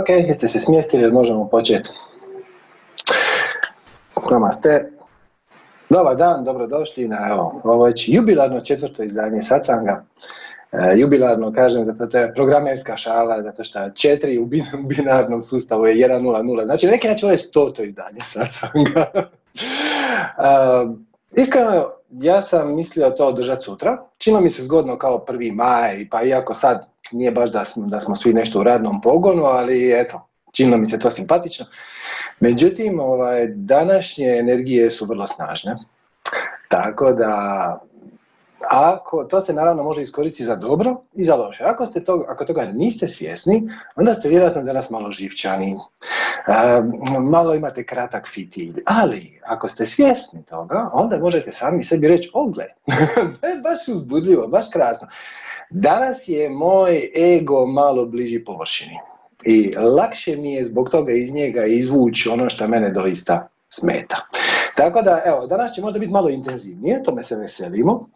Ok, jeste se smjestili možemo početi. Namaste. Dobar dan, dobrodošli na evo, ovo je jubilarno četvrto izdanje Sacanga. E, jubilarno kažem zato to je programerska šala, zato što četiri u binarnom sustavu je 1.0.0. Znači neki način ovo je stoto izdanje Sacanga. e, iskreno, ja sam mislio to održati sutra. Čino mi se zgodno kao prvi maj, pa iako sad nije baš da smo, da smo svi nešto u radnom pogonu, ali eto, činilo mi se to simpatično. Međutim, ovaj, današnje energije su vrlo snažne, tako da ako, to se naravno može iskoristiti za dobro i za loše. Ako, ste to, ako toga niste svjesni, onda ste vjerojatno danas malo živčani, malo imate kratak fitilj, ali ako ste svjesni toga, onda možete sami sebi reći, ogle, baš uzbudljivo, baš krasno. Danas je moj ego malo bliži površini i lakše mi je zbog toga iz njega izvući ono što mene doista smeta. Tako da, evo, danas će možda biti malo intenzivnije, tome se veselimo.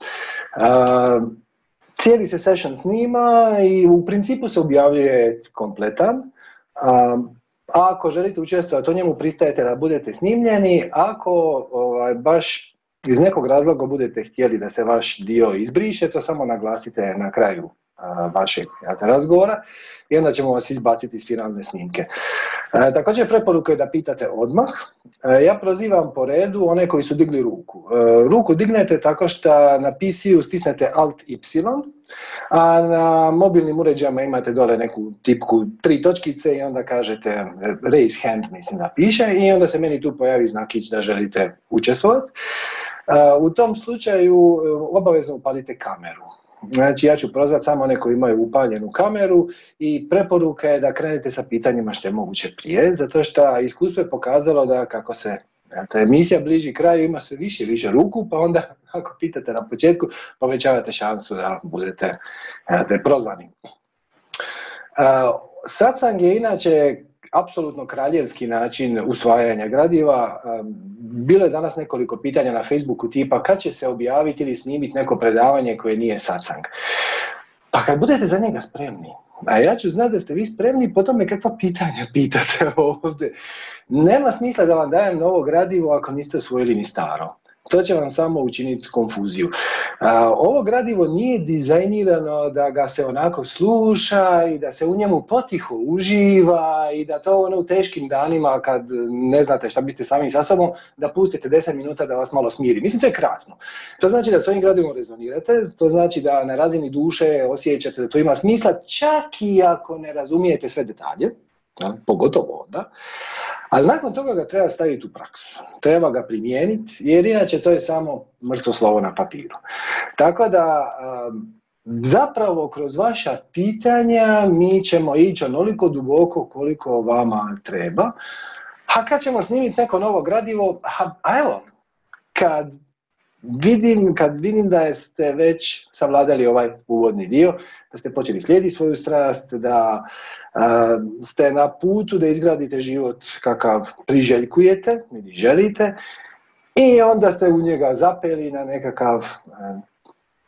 Cijeli se session snima i u principu se objavljuje kompletan. Uh, ako želite učestvovati o njemu, pristajete da budete snimljeni. Ako ovaj, baš iz nekog razloga budete htjeli da se vaš dio izbriše, to samo naglasite na kraju vašeg razgovora i onda ćemo vas izbaciti iz finalne snimke. E, također preporuka je da pitate odmah. E, ja prozivam po redu one koji su digli ruku. E, ruku dignete tako što na PC-u stisnete Alt Y, a na mobilnim uređajima imate dole neku tipku tri točkice i onda kažete raise hand, mislim da piše, i onda se meni tu pojavi znakić da želite učestvovati. U tom slučaju obavezno upalite kameru. Znači ja ću prozvati samo one koji imaju upaljenu kameru i preporuka je da krenete sa pitanjima što je moguće prije, zato što iskustvo je pokazalo da kako se ta emisija bliži kraju ima sve više i više ruku, pa onda ako pitate na početku povećavate šansu da budete prozvani. Satsang je inače apsolutno kraljevski način usvajanja gradiva. Bilo je danas nekoliko pitanja na Facebooku tipa kad će se objaviti ili snimiti neko predavanje koje nije satsang. Pa kad budete za njega spremni, a ja ću znati da ste vi spremni, po tome kakva pitanja pitate ovdje. Nema smisla da vam dajem novo gradivo ako niste osvojili ni staro. To će vam samo učiniti konfuziju. Ovo gradivo nije dizajnirano da ga se onako sluša i da se u njemu potiho uživa i da to ono u teškim danima kad ne znate šta biste sami sa sobom, da pustite 10 minuta da vas malo smiri. Mislim, to je krasno. To znači da s ovim gradivom rezonirate, to znači da na razini duše osjećate da to ima smisla, čak i ako ne razumijete sve detalje, pogotovo onda. Ali nakon toga ga treba staviti u praksu. Treba ga primijeniti jer inače to je samo mrtvo slovo na papiru. Tako da um, zapravo kroz vaša pitanja mi ćemo ići onoliko duboko koliko vama treba. A kad ćemo snimiti neko novo gradivo, a evo, kad vidim, kad vidim da ste već savladali ovaj uvodni dio, da ste počeli slijediti svoju strast, da ste na putu da izgradite život kakav priželjkujete ili želite i onda ste u njega zapeli na nekakav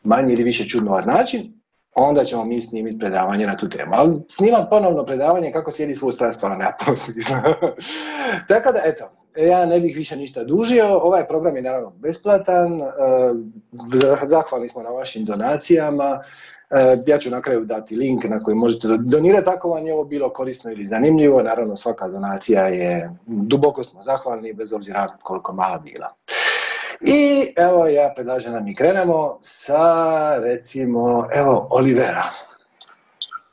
manji ili više čudnovat način, onda ćemo mi snimiti predavanje na tu temu. Ali snimam ponovno predavanje kako slijedi svoju strast, stvarno nema Tako da, eto, ja ne bih više ništa dužio, ovaj program je naravno besplatan, zahvalni smo na vašim donacijama, E, ja ću na kraju dati link na koji možete donirati ako vam je ovo bilo korisno ili zanimljivo. Naravno svaka donacija je, duboko smo zahvalni bez obzira koliko mala bila. I evo ja predlažem da mi krenemo sa recimo evo Olivera.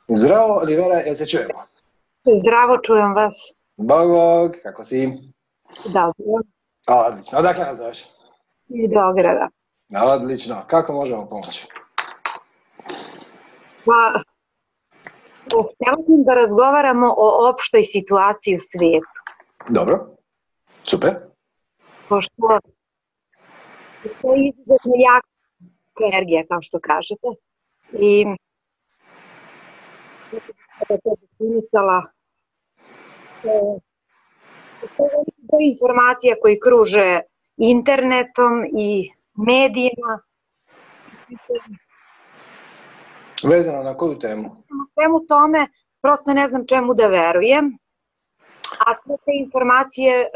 Zdravo Olivera, jel se čujemo? Zdravo, čujem vas. Bog, bog, kako si? Dobro. Odlično, odakle nas zoveš? Iz Beograda. Odlično, kako možemo pomoći? Pa, htjela sam da razgovaramo o opštoj situaciji u svijetu. Dobro, super. Pošto to je izuzetno jaka energija, kao što kažete. I kada to definisala, postoje veliki informacija koji kruže internetom i medijima. Vezano na koju temu? U svemu tome prosto ne znam čemu da verujem, a sve te informacije e,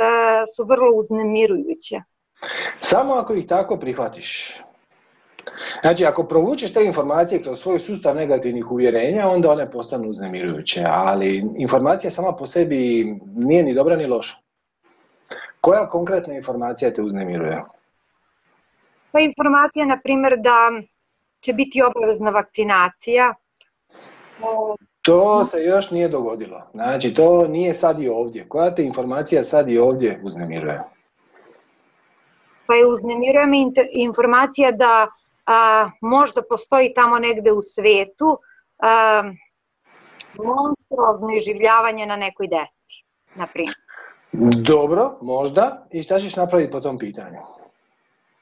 su vrlo uznemirujuće. Samo ako ih tako prihvatiš. Znači, ako provučeš te informacije kroz svoj sustav negativnih uvjerenja, onda one postanu uznemirujuće, ali informacija sama po sebi nije ni dobra ni loša. Koja konkretna informacija te uznemiruje? Pa informacija, na primjer, da će biti obavezna vakcinacija. To se još nije dogodilo. Znači, to nije sad i ovdje. Koja te informacija sad i ovdje uznemiruje? Pa je uznemiruje me informacija da a, možda postoji tamo negde u svetu a, monstruozno iživljavanje na nekoj deci, na primjer. Dobro, možda. I šta ćeš napraviti po tom pitanju?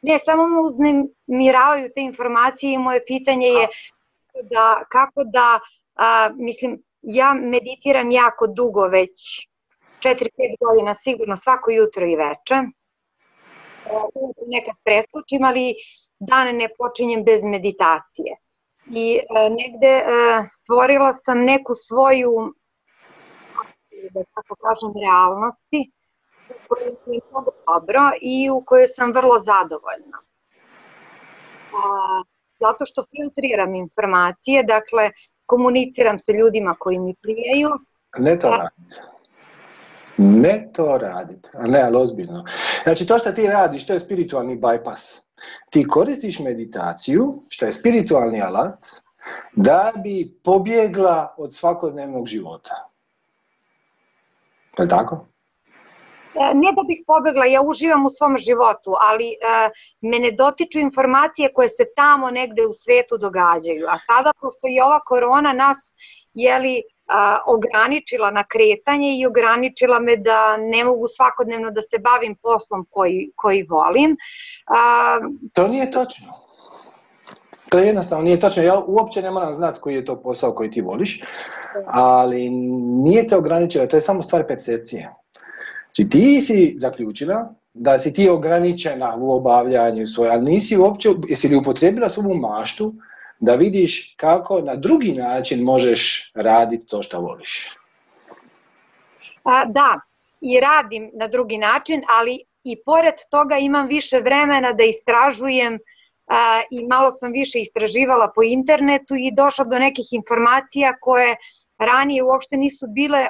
Ne, samo me uznemiravaju te informacije i moje pitanje je da, kako da, a, mislim, ja meditiram jako dugo, već 4-5 godina sigurno svako jutro i veče. Uvijek nekad preskočim, ali dane ne počinjem bez meditacije. I e, negde e, stvorila sam neku svoju, da tako kažem, realnosti, u kojoj je mnogo dobro i u kojoj sam vrlo zadovoljna. Zato što filtriram informacije, dakle, komuniciram sa ljudima koji mi prijaju. Ne to radite. Ne to radite, a ne, ali ozbiljno. Znači, to što ti radiš, to je spiritualni bypass. Ti koristiš meditaciju, što je spiritualni alat, da bi pobjegla od svakodnevnog života. Je tako? E, ne da bih pobegla, ja uživam u svom životu, ali e, mene dotiču informacije koje se tamo negde u svetu događaju. A sada, pošto je ova korona nas jeli, a, ograničila na kretanje i ograničila me da ne mogu svakodnevno da se bavim poslom koji, koji volim. A, to nije točno. To jednostavno nije točno. Ja uopće ne moram znati koji je to posao koji ti voliš, ali nije te ograničila, to je samo stvar percepcije. Znači ti si zaključila da si ti ograničena u obavljanju svoje, ali nisi uopće, jesi li upotrijebila svoju maštu da vidiš kako na drugi način možeš raditi to što voliš. A, da, i radim na drugi način, ali i pored toga imam više vremena da istražujem i malo sam više istraživala po internetu i došla do nekih informacija koje ranije uopšte nisu bile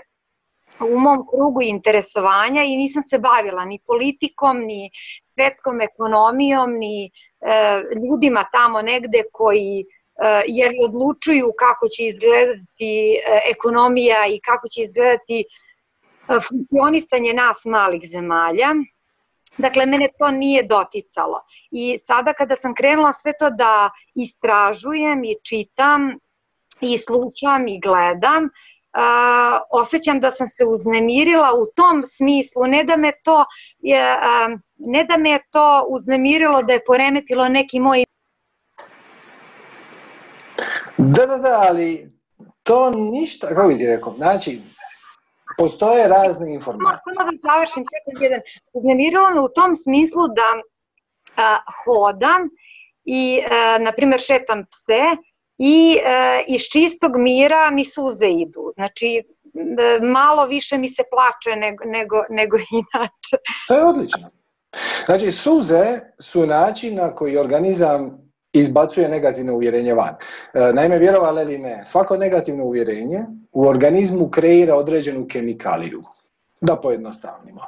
u mom krugu interesovanja i nisam se bavila ni politikom, ni svetskom ekonomijom, ni e, ljudima tamo negde koji Eh, jer odlučuju kako će izgledati eh, ekonomija i kako će izgledati eh, funkcionisanje nas malih zemalja. Dakle, mene to nije doticalo. I sada kada sam krenula sve to da istražujem i čitam i slušam i gledam, uh, osjećam da sam se uznemirila u tom smislu, ne da me to, je, ne da me to uznemirilo da je poremetilo neki moj Da, da, da, ali to ništa, kako bi ti rekao, znači, postoje razne informacije. Samo da završim sekund jedan. Uznemirilo me u tom smislu da a, hodam i, a, na primjer, šetam pse i a, iz čistog mira mi suze idu. Znači, malo više mi se plače nego, nego, nego inače. To je odlično. Znači, suze su način na koji organizam izbacuje negativno uvjerenje van. E, naime, vjerovali ili ne, svako negativno uvjerenje u organizmu kreira određenu kemikaliju. Da pojednostavnimo.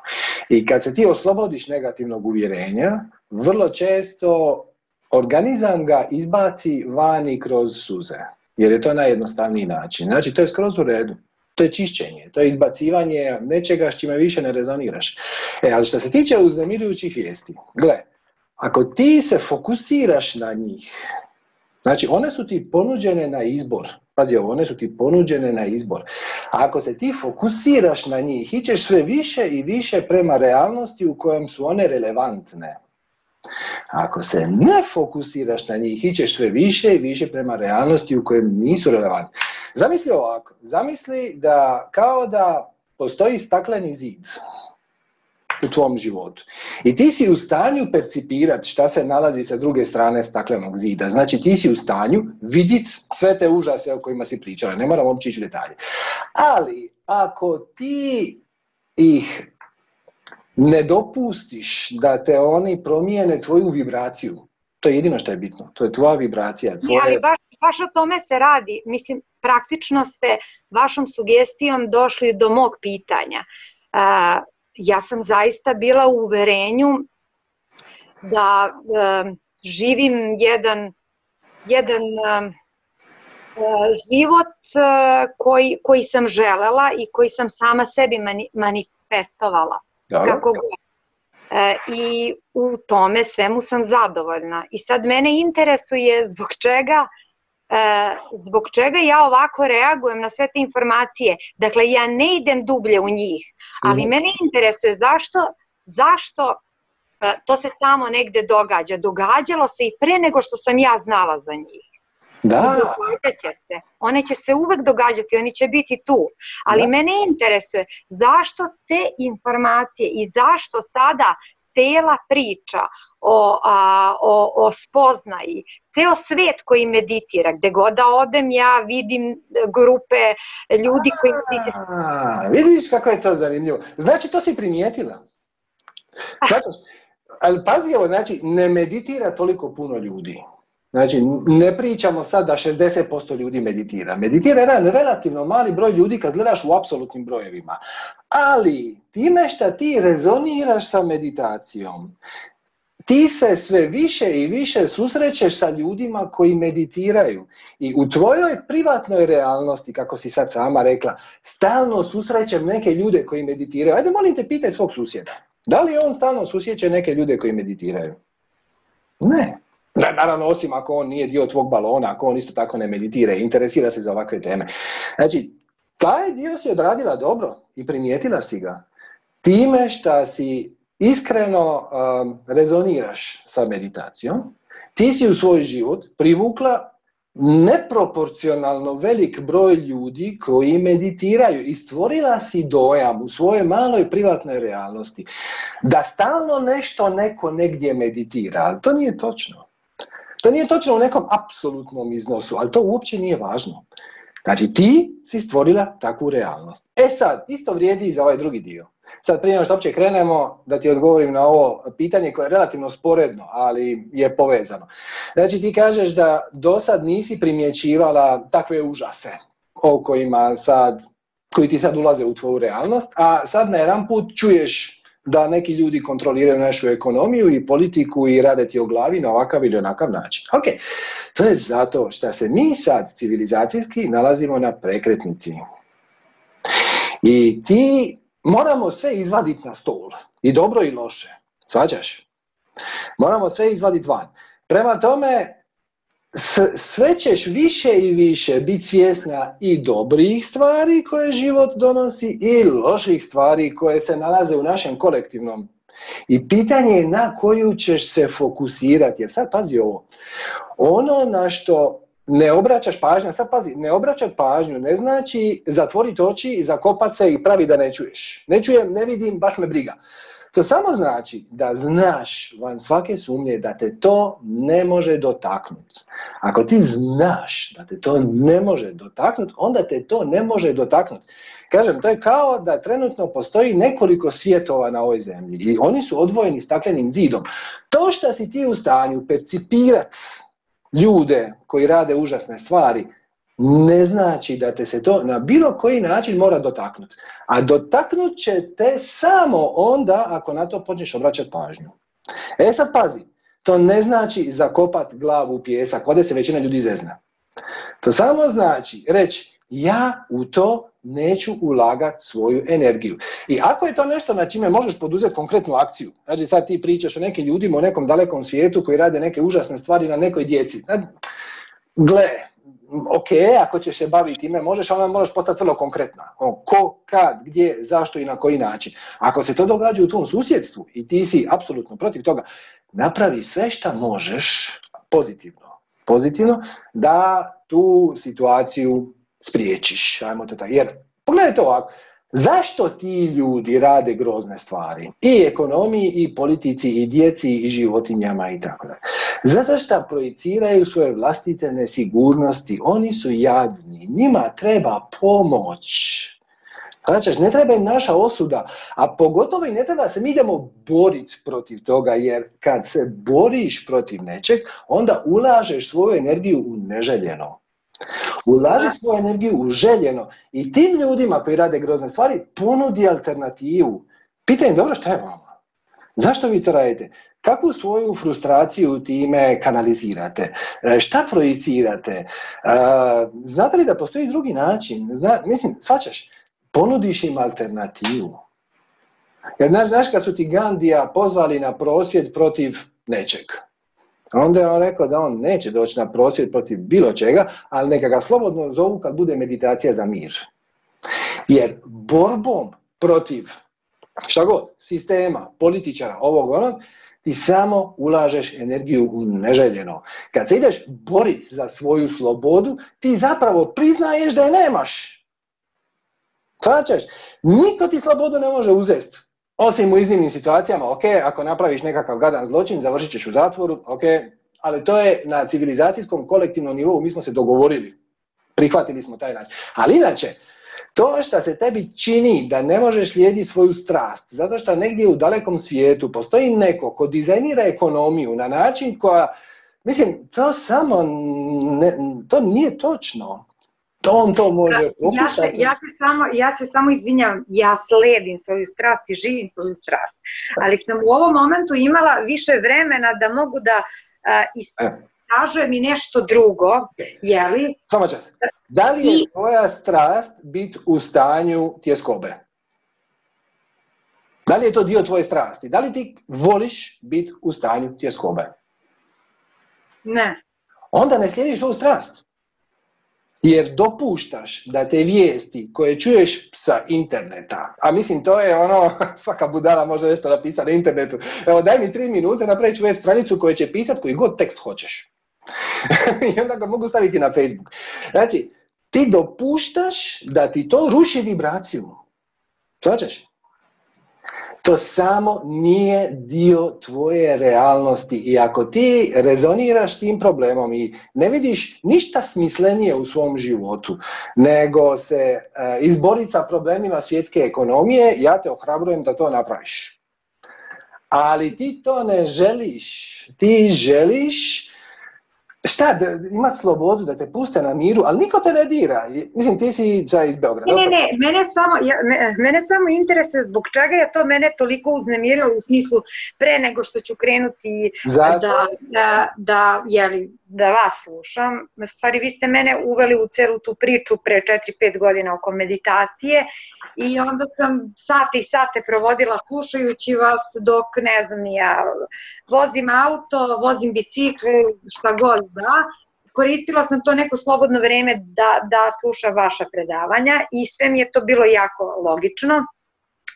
I kad se ti oslobodiš negativnog uvjerenja, vrlo često organizam ga izbaci vani kroz suze. Jer je to najjednostavniji način. Znači, to je skroz u redu. To je čišćenje, to je izbacivanje nečega s čime više ne rezoniraš. E, ali što se tiče uznemirujućih vijesti, gle, ako ti se fokusiraš na njih, znači one su ti ponuđene na izbor, pazi one su ti ponuđene na izbor. A ako se ti fokusiraš na njih, ićeš sve više i više prema realnosti u kojem su one relevantne. Ako se ne fokusiraš na njih, ićeš sve više i više prema realnosti u kojem nisu relevantne. Zamisli ovako, zamisli da kao da postoji stakleni zid u tvom životu. I ti si u stanju percipirati šta se nalazi sa druge strane staklenog zida. Znači ti si u stanju vidjeti sve te užase o kojima si pričala. Ne moram uopće ići u detalje. Ali ako ti ih ne dopustiš da te oni promijene tvoju vibraciju, to je jedino što je bitno. To je tvoja vibracija. Tvoje... ali baš, baš o tome se radi. Mislim, praktično ste vašom sugestijom došli do mog pitanja. Uh, ja sam zaista bila u uverenju da živim jedan, jedan uh, život koji, koji sam želela i koji sam sama sebi mani, manifestovala. Dobro. Kako god. E, I u tome svemu sam zadovoljna. I sad mene interesuje zbog čega zbog čega ja ovako reagujem na sve te informacije. Dakle, ja ne idem dublje u njih, ali mm. mene interesuje zašto, zašto e, to se tamo negde događa. Događalo se i pre nego što sam ja znala za njih. Da. Događat će se. One će se uvek događati, oni će biti tu. Ali da. mene interesuje zašto te informacije i zašto sada cela priča o, a, o, o spoznaji, ceo svet koji meditira, gde god da odem ja vidim grupe ljudi koji meditiraju. Vidiš kako je to zanimljivo. Znači to si primijetila. Znači, ali pazi ovo, znači ne meditira toliko puno ljudi. Znači, ne pričamo sad da 60% ljudi meditira. Meditira jedan relativno mali broj ljudi kad gledaš u apsolutnim brojevima. Ali, time što ti rezoniraš sa meditacijom, ti se sve više i više susrećeš sa ljudima koji meditiraju. I u tvojoj privatnoj realnosti, kako si sad sama rekla, stalno susrećem neke ljude koji meditiraju. Ajde, molim te, pitaj svog susjeda. Da li on stalno susjeće neke ljude koji meditiraju? Ne. Da, naravno, osim ako on nije dio tvog balona, ako on isto tako ne meditira i interesira se za ovakve teme. Znači, taj dio si odradila dobro i primijetila si ga. Time što si iskreno um, rezoniraš sa meditacijom, ti si u svoj život privukla neproporcionalno velik broj ljudi koji meditiraju i stvorila si dojam u svojoj maloj privatnoj realnosti da stalno nešto neko negdje meditira, ali to nije točno. To nije točno u nekom apsolutnom iznosu, ali to uopće nije važno. Znači ti si stvorila takvu realnost. E sad, isto vrijedi i za ovaj drugi dio. Sad prije što uopće krenemo, da ti odgovorim na ovo pitanje koje je relativno sporedno, ali je povezano. Znači ti kažeš da do sad nisi primjećivala takve užase o kojima sad, koji ti sad ulaze u tvoju realnost, a sad na jedan put čuješ da neki ljudi kontroliraju našu ekonomiju i politiku i rade ti o glavi na ovakav ili onakav način. Ok, to je zato što se mi sad civilizacijski nalazimo na prekretnici. I ti moramo sve izvaditi na stol. I dobro i loše. Svađaš? Moramo sve izvaditi van. Prema tome, sve ćeš više i više biti svjesna i dobrih stvari koje život donosi i loših stvari koje se nalaze u našem kolektivnom. I pitanje je na koju ćeš se fokusirati. Jer sad pazi ovo. Ono na što ne obraćaš pažnju, sad pazi, ne obraćati pažnju ne znači zatvoriti oči, zakopat se i pravi da ne čuješ. Ne čujem, ne vidim, baš me briga. To samo znači da znaš van svake sumnje da te to ne može dotaknuti. Ako ti znaš da te to ne može dotaknuti, onda te to ne može dotaknuti. Kažem, to je kao da trenutno postoji nekoliko svjetova na ovoj zemlji i oni su odvojeni staklenim zidom. To što si ti u stanju percipirati ljude koji rade užasne stvari, ne znači da te se to na bilo koji način mora dotaknuti. A dotaknut će te samo onda ako na to počneš obraćati pažnju. E sad pazi, to ne znači zakopat glavu u pjesak, ovdje se većina ljudi zezna. To samo znači reći ja u to neću ulagati svoju energiju. I ako je to nešto na čime možeš poduzeti konkretnu akciju, znači sad ti pričaš o nekim ljudima u nekom dalekom svijetu koji rade neke užasne stvari na nekoj djeci. Gle, ok, ako ćeš se baviti time, možeš, onda moraš postati vrlo konkretna. Ko, kad, gdje, zašto i na koji način. Ako se to događa u tvom susjedstvu i ti si apsolutno protiv toga, napravi sve što možeš pozitivno. Pozitivno da tu situaciju spriječiš. Ajmo to tako. Jer, pogledajte ovako, Zašto ti ljudi rade grozne stvari? I ekonomiji, i politici, i djeci, i životinjama i tako dalje. Zato što projiciraju svoje vlastite nesigurnosti. Oni su jadni. Njima treba pomoć. Znači, ne treba im naša osuda, a pogotovo i ne treba se mi idemo boriti protiv toga, jer kad se boriš protiv nečeg, onda ulažeš svoju energiju u neželjeno. Ulaži svoju energiju u željeno i tim ljudima koji rade grozne stvari ponudi alternativu. Pitaj dobro šta je vama? Zašto vi to radite? Kakvu svoju frustraciju time kanalizirate? E, šta projicirate? E, znate li da postoji drugi način? mislim, svačaš, ponudiš im alternativu. Jer znaš, znaš kad su ti Gandija pozvali na prosvjed protiv nečeg. Onda je on rekao da on neće doći na prosvjed protiv bilo čega, ali neka ga slobodno zovu kad bude meditacija za mir. Jer borbom protiv šta god, sistema, političara, ovog onog, ti samo ulažeš energiju u neželjeno. Kad se ideš boriti za svoju slobodu, ti zapravo priznaješ da je nemaš. Svačaš? Niko ti slobodu ne može uzeti. Osim u iznimnim situacijama, ok, ako napraviš nekakav gadan zločin, završit ćeš u zatvoru, ok, ali to je na civilizacijskom kolektivnom nivou, mi smo se dogovorili, prihvatili smo taj način. Ali inače, to što se tebi čini da ne možeš slijediti svoju strast, zato što negdje u dalekom svijetu postoji neko ko dizajnira ekonomiju na način koja, mislim, to samo, ne, to nije točno. To on to može ja, se, ja, se samo, ja se samo izvinjam, ja sledim svoju strast i živim svoju strast. Ali sam u ovom momentu imala više vremena da mogu da uh, istražujem i nešto drugo, jeli? Samo čas. Da li je I... tvoja strast biti u stanju tjeskobe? Da li je to dio tvoje strasti? Da li ti voliš biti u stanju tjeskobe? Ne. Onda ne slijediš svoju strast jer dopuštaš da te vijesti koje čuješ sa interneta, a mislim to je ono, svaka budala može nešto napisati na internetu, evo daj mi tri minute, napravit ću web stranicu koja će pisati koji god tekst hoćeš. I onda ga mogu staviti na Facebook. Znači, ti dopuštaš da ti to ruši vibraciju. Svačaš? To samo nije dio tvoje realnosti i ako ti rezoniraš tim problemom i ne vidiš ništa smislenije u svom životu nego se e, izboriti sa problemima svjetske ekonomije, ja te ohrabrujem da to napraviš. Ali ti to ne želiš. Ti želiš Šta, da, imati slobodu da te puste na miru, ali niko te ne dira. Mislim, ti si iz Beograda. Ne, ne, ne, mene samo, ja, mene samo interesuje zbog čega je to mene toliko uznemirilo u smislu pre nego što ću krenuti da, da, da, jeli, da vas slušam. U stvari, vi ste mene uveli u celu tu priču pre 4-5 godina oko meditacije i onda sam sate i sate provodila slušajući vas dok, ne znam, ja vozim auto, vozim bicikl, šta god da, koristila sam to neko slobodno vreme da, da slušam vaša predavanja i sve mi je to bilo jako logično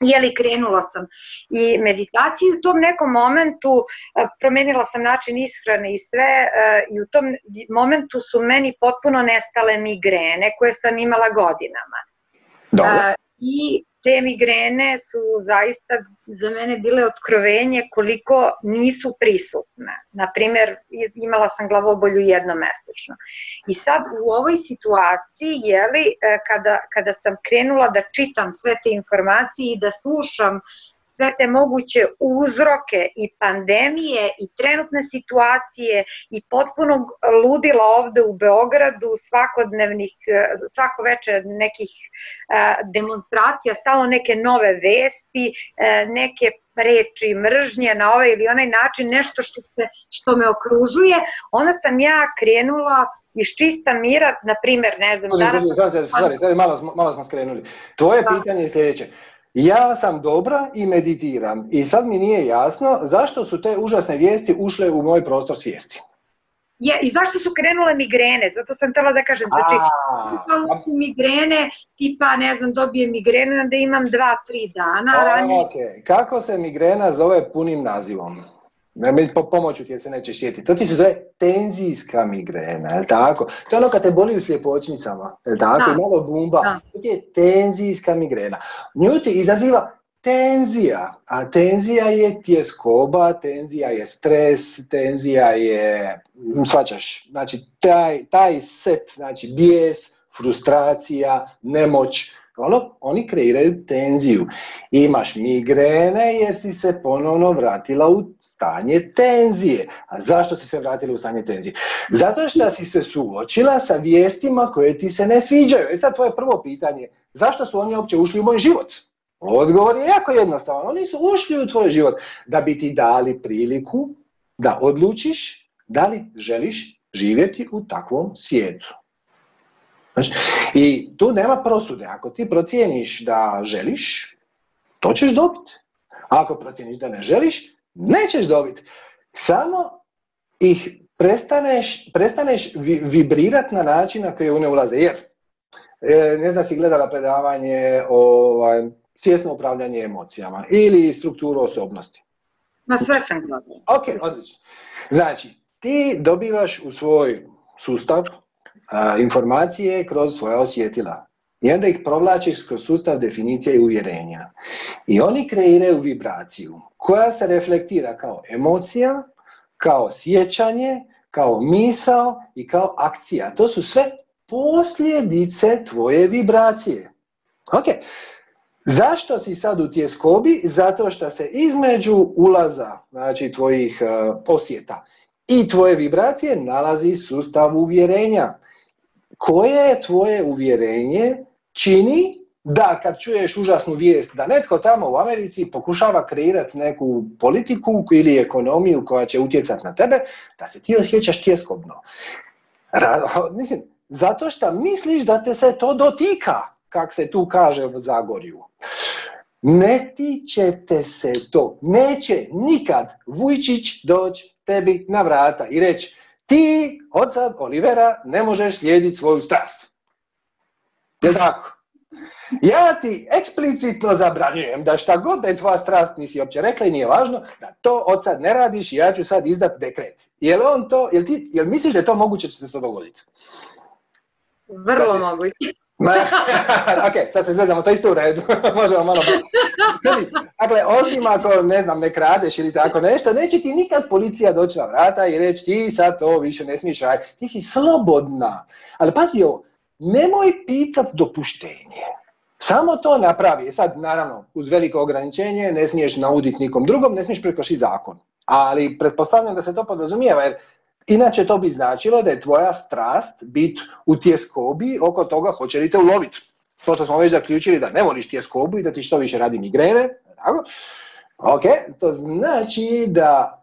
jeli krenula sam i meditaciju u tom nekom momentu promenila sam način ishrane i sve i u tom momentu su meni potpuno nestale migrene koje sam imala godinama. Dobro. I te migrene su zaista za mene bile otkrovenje koliko nisu prisutne. Naprimer, imala sam glavobolju jednomesečno. I sad u ovoj situaciji, jeli, e, kada, kada sam krenula da čitam sve te informacije i da slušam sve te moguće uzroke i pandemije i trenutne situacije i potpunog ludila ovde u Beogradu svakodnevnih, svako večer nekih demonstracija, stalo neke nove vesti, neke reči mržnje na ovaj ili onaj način, nešto što, se, što me okružuje, onda sam ja krenula iz čista mira, na primer, ne znam, danas... Sorry, sorry, malo, malo smo skrenuli. Tvoje da. pitanje je sljedeće. Ja sam dobra i meditiram i sad mi nije jasno zašto su te užasne vijesti ušle u moj prostor svijesti. Je, I zašto su krenule migrene? Zato sam htjela da kažem, znači, A, su migrene, tipa, ne znam, dobijem migrenu, onda imam dva, tri dana. A, ranije... okay. Kako se migrena zove punim nazivom? Ne, po pomoću ti se nećeš sjetiti. To ti se zove tenzijska migrena, je tako? To je ono kad te boli u sljepočnicama, je tako? I malo bumba. To je tenzijska migrena. Nju ti izaziva tenzija, a tenzija je tjeskoba, tenzija je stres, tenzija je, svačaš, znači taj, taj set, znači bijes, frustracija, nemoć, ono, oni kreiraju tenziju. Imaš migrene jer si se ponovno vratila u stanje tenzije. A zašto si se vratila u stanje tenzije? Zato što si se suočila sa vijestima koje ti se ne sviđaju. E sad tvoje prvo pitanje, zašto su oni uopće ušli u moj život? Odgovor je jako jednostavan. Oni su ušli u tvoj život da bi ti dali priliku da odlučiš da li želiš živjeti u takvom svijetu. Znači, I tu nema prosude. Ako ti procijeniš da želiš, to ćeš dobiti. Ako procijeniš da ne želiš, nećeš dobiti. Samo ih prestaneš, prestaneš vibrirati na način na koji one ulaze. Jer, e, ne znam si gledala predavanje ovaj, svjesno upravljanje emocijama ili strukturu osobnosti. Ma sve sam gledala. Ok, odlično. Znači, ti dobivaš u svoj sustav informacije kroz svoja osjetila. I onda ih provlačiš kroz sustav definicija i uvjerenja. I oni kreiraju vibraciju koja se reflektira kao emocija, kao sjećanje, kao misao i kao akcija. To su sve posljedice tvoje vibracije. Ok, Zašto si sad u tjeskobi? Zato što se između ulaza, znači tvojih uh, osjeta i tvoje vibracije nalazi sustav uvjerenja koje je tvoje uvjerenje čini da kad čuješ užasnu vijest da netko tamo u Americi pokušava kreirati neku politiku ili ekonomiju koja će utjecati na tebe, da se ti osjećaš tjeskobno. mislim, zato što misliš da te se to dotika, kak se tu kaže u Zagorju. Ne tičete se to. Neće nikad Vujčić doći tebi na vrata i reći ti od sad, Olivera, ne možeš slijediti svoju strast. Je tako? Ja ti eksplicitno zabranjujem da šta god da je tvoja strast nisi uopće rekla i nije važno, da to od sad ne radiš i ja ću sad izdat dekret. Jel on to, jel, ti, jel misliš da je to moguće će se to dogoditi? Vrlo moguće. ok, sad se zezamo, to isto u redu, možemo malo Dakle, osim ako, ne znam, ne kradeš ili tako nešto, neće ti nikad policija doći na vrata i reći ti sad to više ne smiješ raditi. Ti si slobodna. Ali pazi ovo, nemoj pitat dopuštenje. Samo to napravi. Sad, naravno, uz veliko ograničenje, ne smiješ nauditi nikom drugom, ne smiješ prekršiti zakon. Ali pretpostavljam da se to podrazumijeva, jer Inače to bi značilo da je tvoja strast bit u tjeskobi oko toga hoće li te uloviti. To što smo već zaključili da ne voliš tjeskobu i da ti što više radi migrene. Tako? Ok, to znači da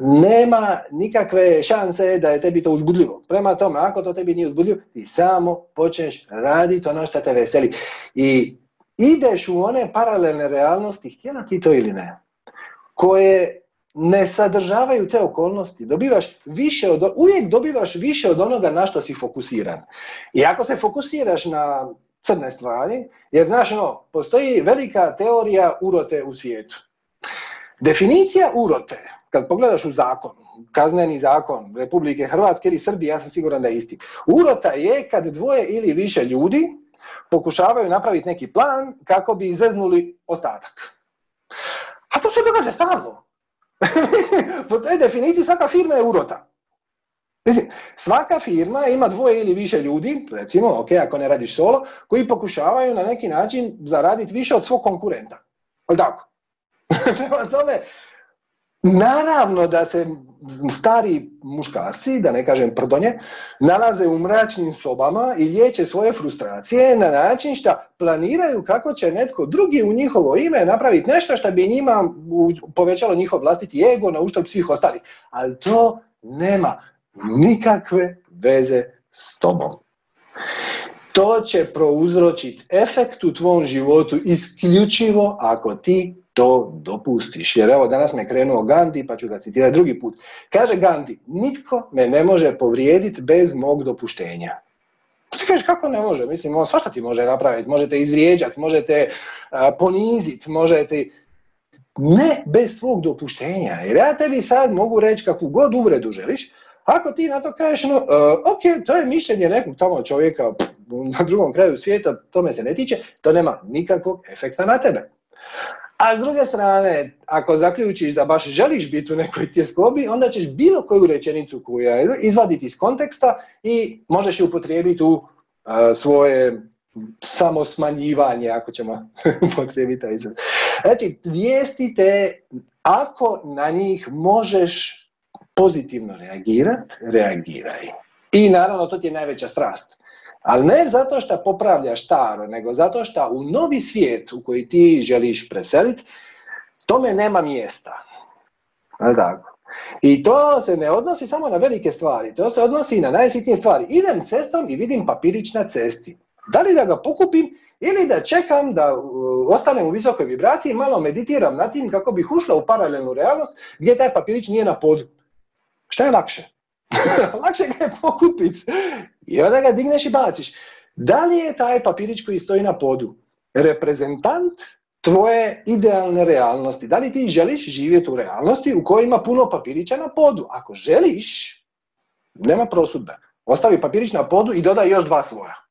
nema nikakve šanse da je tebi to uzbudljivo. Prema tome, ako to tebi nije uzbudljivo, ti samo počneš raditi ono što te veseli. I ideš u one paralelne realnosti, htjela ti to ili ne, koje ne sadržavaju te okolnosti. Dobivaš više od, uvijek dobivaš više od onoga na što si fokusiran. I ako se fokusiraš na crne stvari, jer znaš ono, postoji velika teorija urote u svijetu. Definicija urote, kad pogledaš u zakon, kazneni zakon Republike Hrvatske ili Srbije, ja sam siguran da je isti. Urota je kad dvoje ili više ljudi pokušavaju napraviti neki plan kako bi izeznuli ostatak. A to se događa stalno. po toj definiciji svaka firma je urota. Mislim, svaka firma ima dvoje ili više ljudi, recimo, ok, ako ne radiš solo, koji pokušavaju na neki način zaraditi više od svog konkurenta. Ali tako? Prema tome, naravno da se stari muškarci, da ne kažem prdonje, nalaze u mračnim sobama i liječe svoje frustracije na način što planiraju kako će netko drugi u njihovo ime napraviti nešto što bi njima povećalo njihov vlastiti ego na uštrb svih ostalih. Ali to nema nikakve veze s tobom. To će prouzročiti efekt u tvom životu isključivo ako ti to dopustiš. Jer evo danas me krenuo Gandhi, pa ću ga citirati drugi put. Kaže Gandhi, nitko me ne može povrijediti bez mog dopuštenja. Ti kažeš kako ne može, mislim, on svašta ti može napraviti, možete izvrijeđati, možete poniziti, možete... ne bez tvog dopuštenja. Jer ja tebi sad mogu reći kakvu god uvredu želiš, ako ti na to kažeš, no, uh, ok, to je mišljenje nekog tamo čovjeka na drugom kraju svijeta, to me se ne tiče, to nema nikakvog efekta na tebe. A s druge strane, ako zaključiš da baš želiš biti u nekoj tjeskobi, onda ćeš bilo koju rečenicu koju izvaditi iz konteksta i možeš ju upotrijebiti u svoje samosmanjivanje, ako ćemo upotrijebiti taj izraz. Znači, vijestite, ako na njih možeš pozitivno reagirati, reagiraj. I naravno, to ti je najveća strast. Ali ne zato što popravljaš staro, nego zato što u novi svijet u koji ti želiš preseliti, tome nema mjesta. Tako. I to se ne odnosi samo na velike stvari, to se odnosi i na najsitnije stvari. Idem cestom i vidim papirić na cesti. Da li da ga pokupim ili da čekam da ostanem u visokoj vibraciji, malo meditiram na tim kako bih ušla u paralelnu realnost gdje taj papirić nije na podu. Šta je lakše? lakše ga je pokupiti i onda ga digneš i baciš. Da li je taj papirić koji stoji na podu reprezentant tvoje idealne realnosti? Da li ti želiš živjeti u realnosti u kojoj ima puno papirića na podu? Ako želiš, nema prosudbe. Ostavi papirić na podu i dodaj još dva svoja.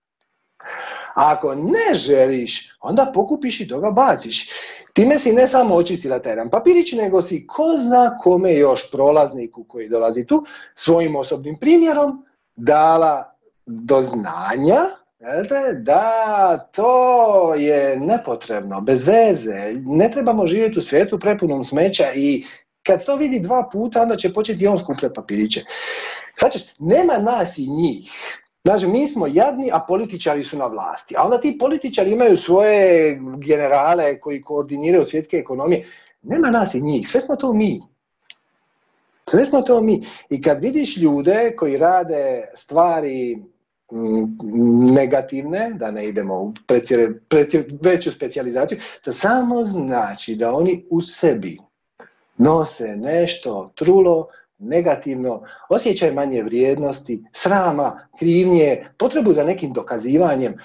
A ako ne želiš, onda pokupiš i toga baciš. Time si ne samo očistila taj jedan papirić, nego si ko zna kome još prolazniku koji dolazi tu svojim osobnim primjerom dala do znanja da to je nepotrebno, bez veze. Ne trebamo živjeti u svijetu prepunom smeća i kad to vidi dva puta, onda će početi i on skupljati papiriće. Znači, nema nas i njih. Znači, mi smo jadni, a političari su na vlasti. A onda ti političari imaju svoje generale koji koordiniraju svjetske ekonomije. Nema nas i njih, sve smo to mi. Sve smo to mi. I kad vidiš ljude koji rade stvari mm, negativne, da ne idemo u veću specijalizaciju, to samo znači da oni u sebi nose nešto trulo negativno, osjećaj manje vrijednosti, srama, krivnje, potrebu za nekim dokazivanjem.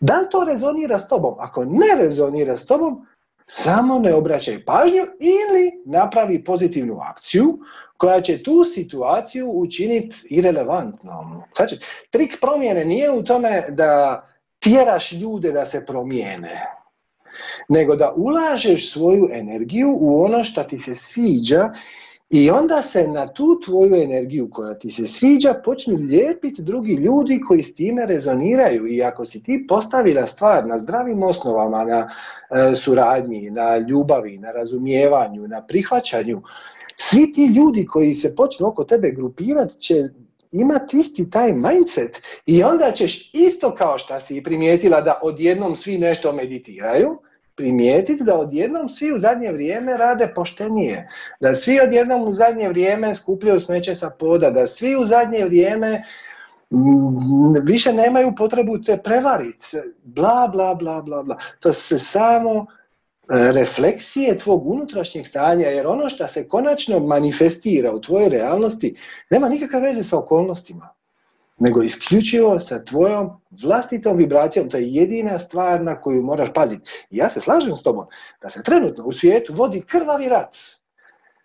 Da li to rezonira s tobom? Ako ne rezonira s tobom, samo ne obraćaj pažnju ili napravi pozitivnu akciju koja će tu situaciju učiniti irelevantnom. Znači, trik promjene nije u tome da tjeraš ljude da se promijene, nego da ulažeš svoju energiju u ono što ti se sviđa i onda se na tu tvoju energiju koja ti se sviđa počnu lijepiti drugi ljudi koji s time rezoniraju. I ako si ti postavila stvar na zdravim osnovama, na e, suradnji, na ljubavi, na razumijevanju, na prihvaćanju, svi ti ljudi koji se počnu oko tebe grupirati će imati isti taj mindset i onda ćeš isto kao što si primijetila da odjednom svi nešto meditiraju, primijetiti da odjednom svi u zadnje vrijeme rade poštenije, da svi odjednom u zadnje vrijeme skupljaju smeće sa poda, da svi u zadnje vrijeme mm, više nemaju potrebu te prevariti, bla, bla, bla, bla, bla. To se samo e, refleksije tvog unutrašnjeg stanja, jer ono što se konačno manifestira u tvojoj realnosti nema nikakve veze sa okolnostima nego isključivo sa tvojom vlastitom vibracijom. To je jedina stvar na koju moraš paziti. I ja se slažem s tobom da se trenutno u svijetu vodi krvavi rat.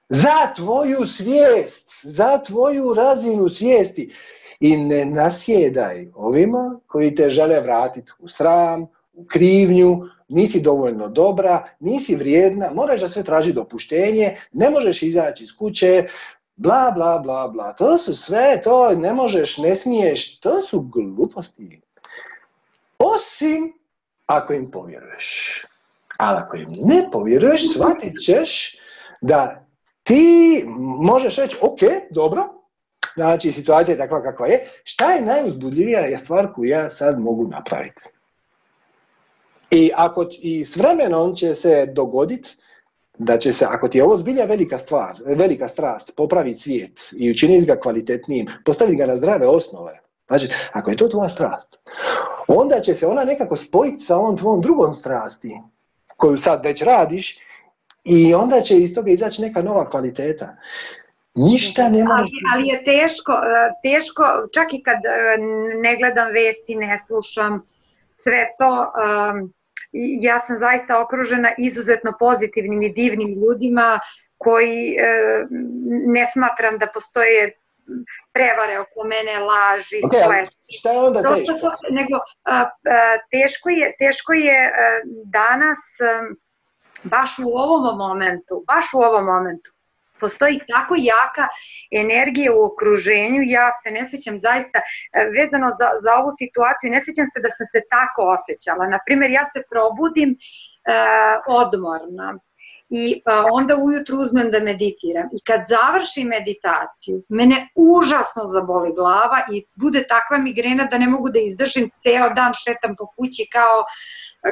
Za tvoju svijest, za tvoju razinu svijesti. I ne nasjedaj ovima koji te žele vratiti u sram, u krivnju, nisi dovoljno dobra, nisi vrijedna, moraš da sve traži dopuštenje, ne možeš izaći iz kuće, bla, bla, bla, bla. To su sve, to ne možeš, ne smiješ, to su gluposti. Osim ako im povjeruješ. Ali ako im ne povjeruješ, shvatit ćeš da ti možeš reći, ok, dobro, znači situacija je takva kakva je, šta je najuzbudljivija stvar koju ja sad mogu napraviti? I, ako, I s vremenom će se dogoditi da će se, ako ti je ovo zbilja velika stvar, velika strast, popraviti svijet i učiniti ga kvalitetnijim, postaviti ga na zdrave osnove, znači, ako je to tvoja strast, onda će se ona nekako spojiti sa ovom tvojom drugom strasti, koju sad već radiš, i onda će iz toga izaći neka nova kvaliteta. Ništa ne ali, ali je teško, e, teško, čak i kad e, ne gledam vesti, ne slušam sve to, um, ja sam zaista okružena izuzetno pozitivnim i divnim ljudima koji e, ne smatram da postoje prevare oko mene, laži, okay, sve. Šta je onda teško? To, nego, teško je, teško je a, danas a, baš u ovom momentu, baš u ovom momentu postoji tako jaka energija u okruženju, ja se ne sećam zaista vezano za, za ovu situaciju, ne sećam se da sam se tako osjećala. Naprimer, ja se probudim e, odmorna, i a, onda ujutru uzmem da meditiram i kad završim meditaciju mene užasno zaboli glava i bude takva migrena da ne mogu da izdržim ceo dan šetam po kući kao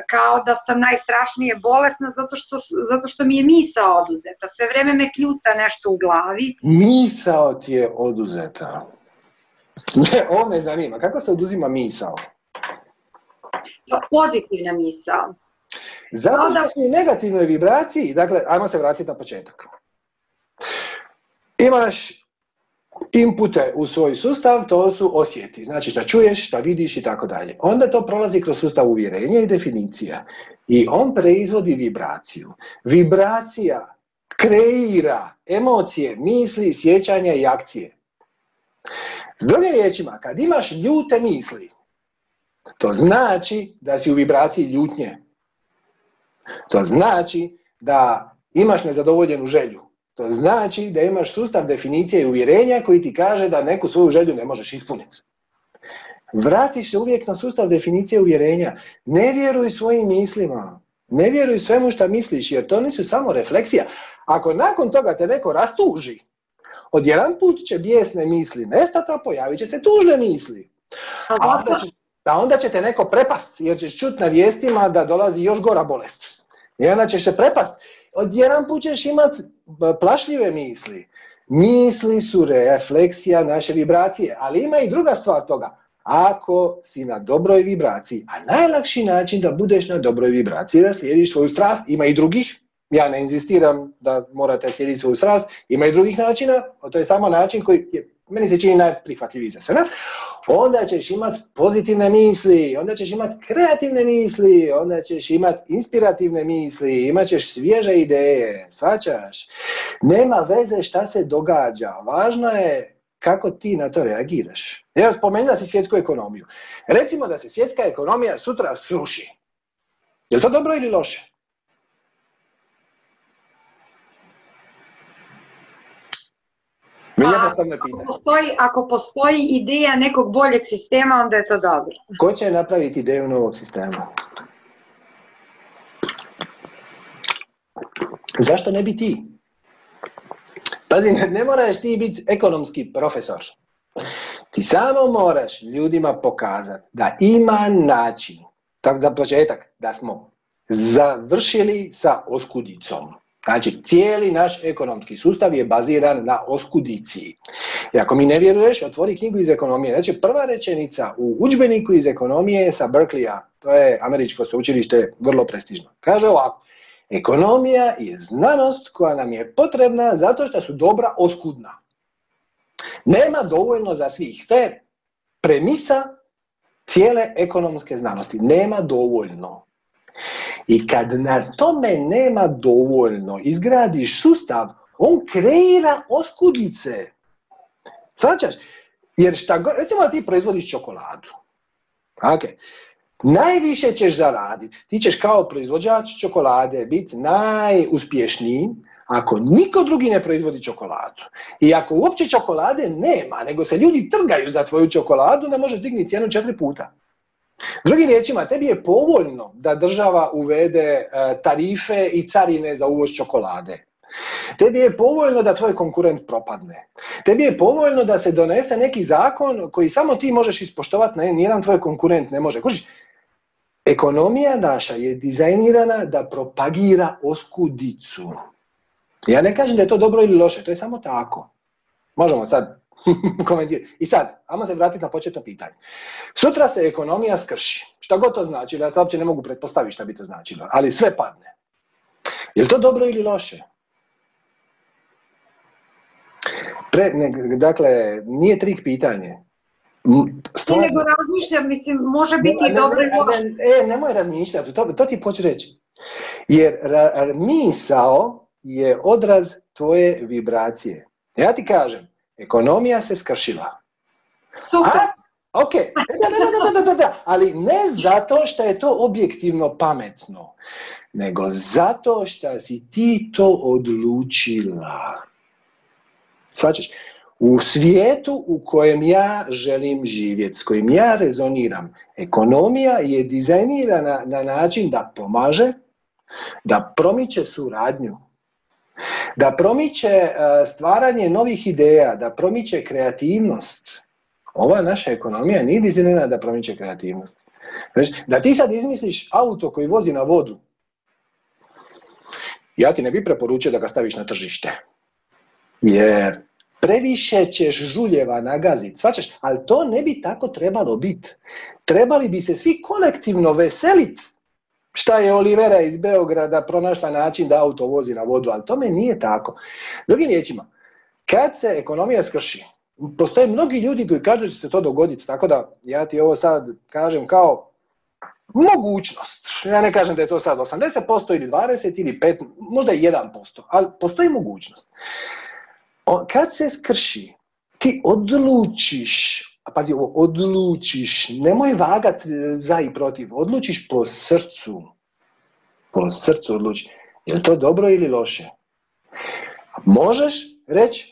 kao da sam najstrašnije bolesna zato što, zato što mi je misao oduzeta. Sve vreme me kljuca nešto u glavi. Misao ti je oduzeta. Ne, ovo me zanima. Kako se oduzima misao? Pa, pozitivna misao. Zato što u negativnoj vibraciji, dakle, ajmo se vratiti na početak. Imaš inpute u svoj sustav, to su osjeti, znači šta čuješ, šta vidiš i tako dalje. Onda to prolazi kroz sustav uvjerenja i definicija. I on preizvodi vibraciju. Vibracija kreira emocije, misli, sjećanja i akcije. Drugim riječima, kad imaš ljute misli, to znači da si u vibraciji ljutnje. To znači da imaš nezadovoljenu želju. To znači da imaš sustav definicije i uvjerenja koji ti kaže da neku svoju želju ne možeš ispuniti. Vratiš se uvijek na sustav definicije uvjerenja. Ne vjeruj svojim mislima. Ne vjeruj svemu što misliš, jer to nisu samo refleksija. Ako nakon toga te neko rastuži, odjedan put će bijesne misli nestati, a pojavit će se tužne misli. A onda, će, a onda će te neko prepast, jer ćeš čut na vijestima da dolazi još gora bolest. I onda ćeš se prepast. Odjedan put ćeš imat plašljive misli. Misli su refleksija naše vibracije, ali ima i druga stvar toga. Ako si na dobroj vibraciji, a najlakši način da budeš na dobroj vibraciji da slijediš svoju strast, ima i drugih, ja ne inzistiram da morate slijediti svoju strast, ima i drugih načina, to je samo način koji je, meni se čini najprihvatljiviji za sve nas onda ćeš imat pozitivne misli, onda ćeš imat kreativne misli, onda ćeš imat inspirativne misli, imat ćeš svježe ideje, svačaš. Nema veze šta se događa, važno je kako ti na to reagiraš. Evo, spomenula si svjetsku ekonomiju. Recimo da se svjetska ekonomija sutra sruši. Je li to dobro ili loše? Ako postoji, ako postoji ideja nekog boljeg sistema, onda je to dobro. Ko će napraviti ideju novog sistema? Zašto ne bi ti? Pazi, ne moraš ti biti ekonomski profesor. Ti samo moraš ljudima pokazati da ima način, tako za početak, da smo završili sa oskudicom. Znači, cijeli naš ekonomski sustav je baziran na oskudiciji. I ako mi ne vjeruješ, otvori knjigu iz ekonomije. Znači, prva rečenica u udžbeniku iz ekonomije sa Berkeleya, to je američko sveučilište, vrlo prestižno. Kaže ovako, ekonomija je znanost koja nam je potrebna zato što su dobra oskudna. Nema dovoljno za svih. To je premisa cijele ekonomske znanosti. Nema dovoljno. I kad na tome nema dovoljno, izgradiš sustav, on kreira oskudice. Svačaš? Jer šta god, recimo da ti proizvodiš čokoladu. Ok. Najviše ćeš zaraditi. Ti ćeš kao proizvođač čokolade biti najuspješniji ako niko drugi ne proizvodi čokoladu. I ako uopće čokolade nema, nego se ljudi trgaju za tvoju čokoladu, ne možeš digni cijenu četiri puta. Drugim riječima, tebi je povoljno da država uvede e, tarife i carine za uvoz čokolade. Tebi je povoljno da tvoj konkurent propadne. Tebi je povoljno da se donese neki zakon koji samo ti možeš ispoštovati, nijedan tvoj konkurent ne može. Kužiš, ekonomija naša je dizajnirana da propagira oskudicu. Ja ne kažem da je to dobro ili loše, to je samo tako. Možemo sad. I sad, ajmo se vratiti na početno pitanje. Sutra se ekonomija skrši. Šta god to znači, ja se uopće ne mogu pretpostaviti šta bi to značilo, ali sve padne. Je to dobro ili loše? Pre, ne, dakle, nije trik pitanje. Stvar... nego razmišljam, mislim, može biti ne, dobro i loše. E, nemoj razmišljati, to, to ti hoću reći. Jer ra, misao je odraz tvoje vibracije. Ja ti kažem, ekonomija se skršila. Super. A, ok, da, da, da, da, ali ne zato što je to objektivno pametno, nego zato što si ti to odlučila. Svačaš? U svijetu u kojem ja želim živjeti, s kojim ja rezoniram, ekonomija je dizajnirana na način da pomaže, da promiče suradnju, da promiče e, stvaranje novih ideja, da promiče kreativnost. Ova naša ekonomija nije dizajnirana da promiče kreativnost. Da ti sad izmisliš auto koji vozi na vodu, ja ti ne bi preporučio da ga staviš na tržište. Jer previše ćeš žuljeva nagaziti, svačaš, ali to ne bi tako trebalo biti. Trebali bi se svi kolektivno veseliti šta je Olivera iz Beograda pronašla način da auto vozi na vodu, ali tome nije tako. Drugim riječima, kad se ekonomija skrši, postoje mnogi ljudi koji kažu da će se to dogoditi, tako da ja ti ovo sad kažem kao mogućnost. Ja ne kažem da je to sad 80% ili 20 ili 5, možda i 1%, ali postoji mogućnost kad se skrši, ti odlučiš, a pazi ovo, odlučiš, nemoj vagat e, za i protiv, odlučiš po srcu, po srcu odluči, je li to dobro ili loše? Možeš reći,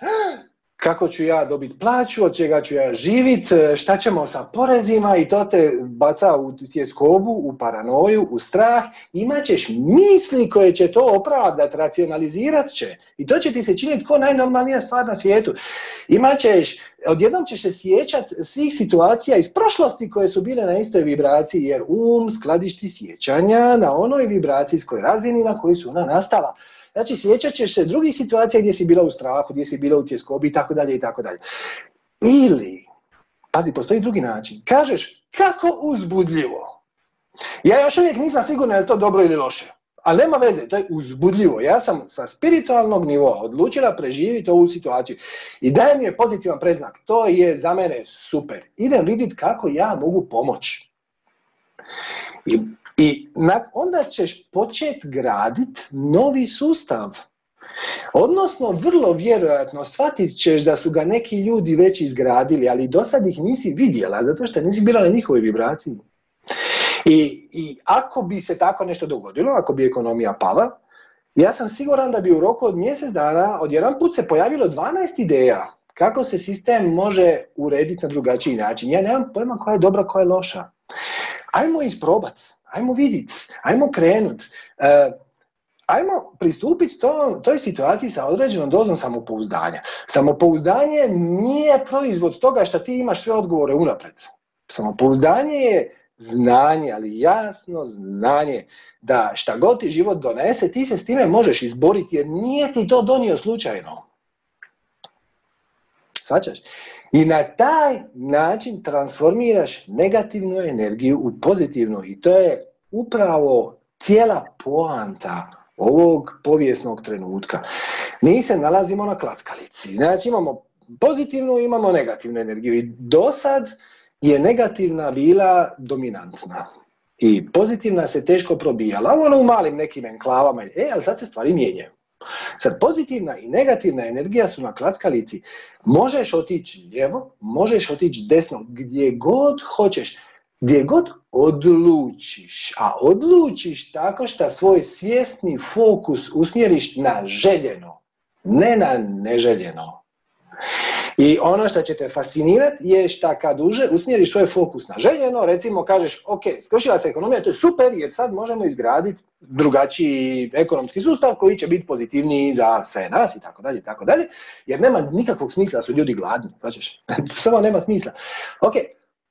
kako ću ja dobiti plaću, od čega ću ja živit, e, šta ćemo sa porezima i to te baca u tjeskobu, u paranoju, u strah. Imaćeš misli koje će to opravdat, racionalizirat će i to će ti se činiti kao najnormalnija stvar na svijetu. Imaćeš, odjednom ćeš se sjećat svih situacija iz prošlosti koje su bile na istoj vibraciji jer um skladišti sjećanja na onoj vibracijskoj razini na kojoj su ona nastala. Znači, sjećat ćeš se drugih situacija gdje si bila u strahu, gdje si bila u tjeskobi i tako dalje i tako dalje. Ili, pazi, postoji drugi način. Kažeš, kako uzbudljivo. Ja još uvijek nisam siguran je li to dobro ili loše. Ali nema veze, to je uzbudljivo. Ja sam sa spiritualnog nivoa odlučila preživjeti ovu situaciju. I daje mi je pozitivan preznak. To je za mene super. Idem vidjeti kako ja mogu pomoći. I i onda ćeš početi graditi novi sustav. Odnosno, vrlo vjerojatno shvatit ćeš da su ga neki ljudi već izgradili, ali do sad ih nisi vidjela, zato što nisi bila na njihovoj vibraciji. I, I ako bi se tako nešto dogodilo, ako bi ekonomija pala, ja sam siguran da bi u roku od mjesec dana od jedan put se pojavilo 12 ideja kako se sistem može urediti na drugačiji način. Ja nemam pojma koja je dobra, koja je loša. Ajmo isprobat ajmo vidjeti, ajmo krenut, uh, ajmo pristupiti to, toj situaciji sa određenom dozom samopouzdanja. Samopouzdanje nije proizvod toga što ti imaš sve odgovore unapred. Samopouzdanje je znanje, ali jasno znanje da šta god ti život donese, ti se s time možeš izboriti jer nije ti to donio slučajno. Svačaš? I na taj način transformiraš negativnu energiju u pozitivnu i to je upravo cijela poanta ovog povijesnog trenutka. Mi se nalazimo na klackalici. Znači imamo pozitivnu, imamo negativnu energiju i do sad je negativna bila dominantna. I pozitivna se teško probijala, ono u malim nekim enklavama, e, ali sad se stvari mijenjaju. Sad, pozitivna i negativna energija su na klackalici. Možeš otići lijevo, možeš otići desno, gdje god hoćeš, gdje god odlučiš, a odlučiš tako što svoj svjesni fokus usmjeriš na željeno, ne na neželjeno. I ono što će te fascinirati je šta kad uže usmjeriš svoj fokus na željeno, recimo kažeš ok, skršila se ekonomija, to je super jer sad možemo izgraditi drugačiji ekonomski sustav koji će biti pozitivniji za sve nas i tako dalje, tako dalje, jer nema nikakvog smisla da su ljudi gladni, znači, samo nema smisla. Ok,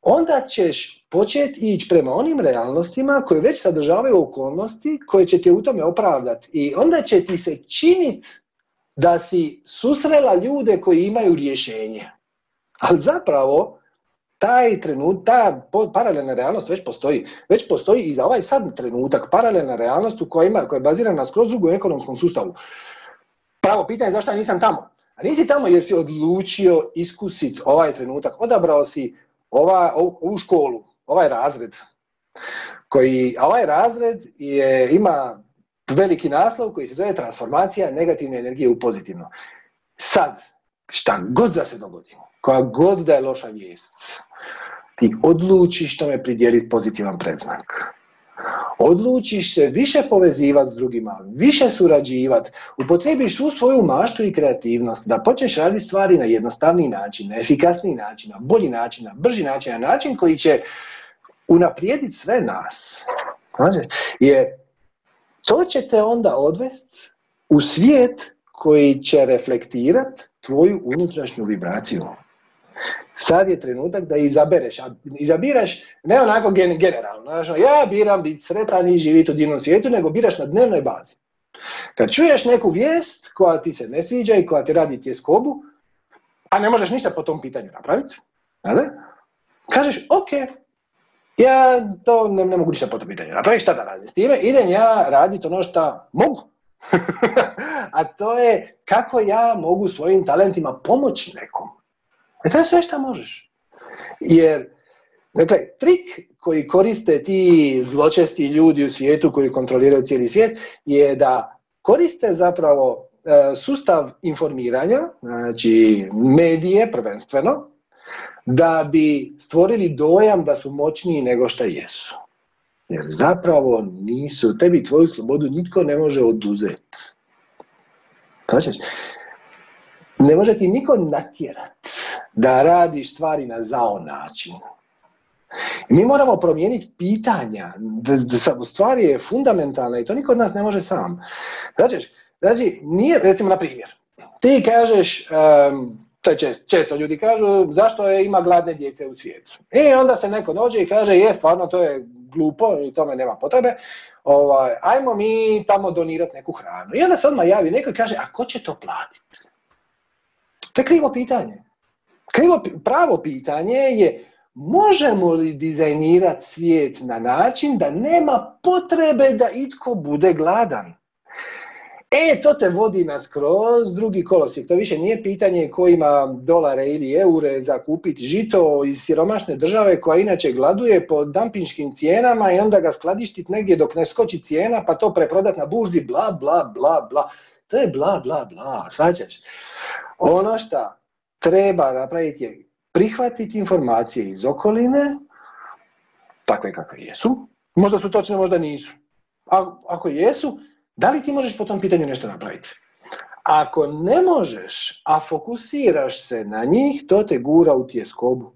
onda ćeš početi ići prema onim realnostima koje već sadržavaju okolnosti koje će te u tome opravdati i onda će ti se činiti da si susrela ljude koji imaju rješenje. Ali zapravo, taj trenut, ta paralelna realnost već postoji. Već postoji i za ovaj sad trenutak paralelna realnost u kojima, koja je bazirana na skroz drugom ekonomskom sustavu. Pravo pitanje je zašto ja nisam tamo. A nisi tamo jer si odlučio iskusiti ovaj trenutak. Odabrao si ova, ovu školu, ovaj razred, koji, a ovaj razred je, ima veliki naslov koji se zove transformacija negativne energije u pozitivno. Sad, šta god da se dogodi, koja god da je loša vijest, ti odlučiš tome pridjeliti pozitivan predznak. Odlučiš se više povezivati s drugima, više surađivati, upotrebiš svu svoju maštu i kreativnost, da počneš raditi stvari na jednostavniji način, na efikasniji način, na bolji način, na brži način, na način koji će unaprijediti sve nas. Jer to će te onda odvesti u svijet koji će reflektirati tvoju unutrašnju vibraciju. Sad je trenutak da izabereš, a izabiraš ne onako generalno, znači ja biram biti sretan i živjeti u divnom svijetu, nego biraš na dnevnoj bazi. Kad čuješ neku vijest koja ti se ne sviđa i koja ti radi tjeskobu, a ne možeš ništa po tom pitanju napraviti, kažeš ok, ja to ne, ne mogu ništa po tom pitanju napraviti, šta da radim s time, idem ja raditi ono što mogu. a to je kako ja mogu svojim talentima pomoći nekom. E to je sve što možeš. Jer, dakle, trik koji koriste ti zločesti ljudi u svijetu koji kontroliraju cijeli svijet je da koriste zapravo e, sustav informiranja, znači medije prvenstveno, da bi stvorili dojam da su moćniji nego što jesu. Jer zapravo nisu, tebi tvoju slobodu nitko ne može oduzeti. Znači, ne može ti niko natjerat da radiš stvari na zao način. mi moramo promijeniti pitanja, stvari je fundamentalna i to niko od nas ne može sam. Znači, znači nije, recimo na primjer, ti kažeš, to je često, često ljudi kažu, zašto je ima gladne djece u svijetu. I onda se neko dođe i kaže, je, stvarno to je glupo i tome nema potrebe, ovaj, ajmo mi tamo donirati neku hranu. I onda se odmah javi neko i kaže, a ko će to platiti? To je krivo pitanje. Krivo, pravo pitanje je možemo li dizajnirati svijet na način da nema potrebe da itko bude gladan. E, to te vodi na skroz drugi kolosijek. To više nije pitanje ko ima dolare ili eure za kupiti žito iz siromašne države koja inače gladuje po dampinškim cijenama i onda ga skladištiti negdje dok ne skoči cijena pa to preprodat na burzi, bla, bla, bla, bla. To je bla, bla, bla, svađaš. Ono što treba napraviti je prihvatiti informacije iz okoline, takve kakve jesu, možda su točne, možda nisu. A, ako jesu, da li ti možeš po tom pitanju nešto napraviti? Ako ne možeš, a fokusiraš se na njih, to te gura u tjeskobu.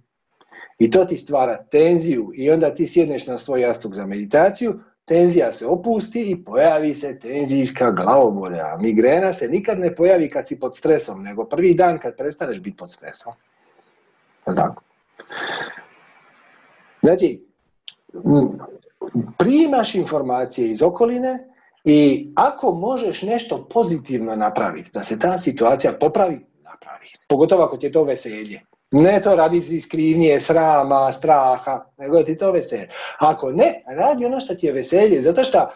I to ti stvara tenziju i onda ti sjedneš na svoj jastuk za meditaciju, tenzija se opusti i pojavi se tenzijska glavobolja. Migrena se nikad ne pojavi kad si pod stresom, nego prvi dan kad prestaneš biti pod stresom. Tako. Znači, primaš informacije iz okoline i ako možeš nešto pozitivno napraviti, da se ta situacija popravi, napravi. Pogotovo ako ti je to veselje. Ne to radi iz krivnje, srama, straha, nego ti to veselje. Ako ne, radi ono što ti je veselje, zato što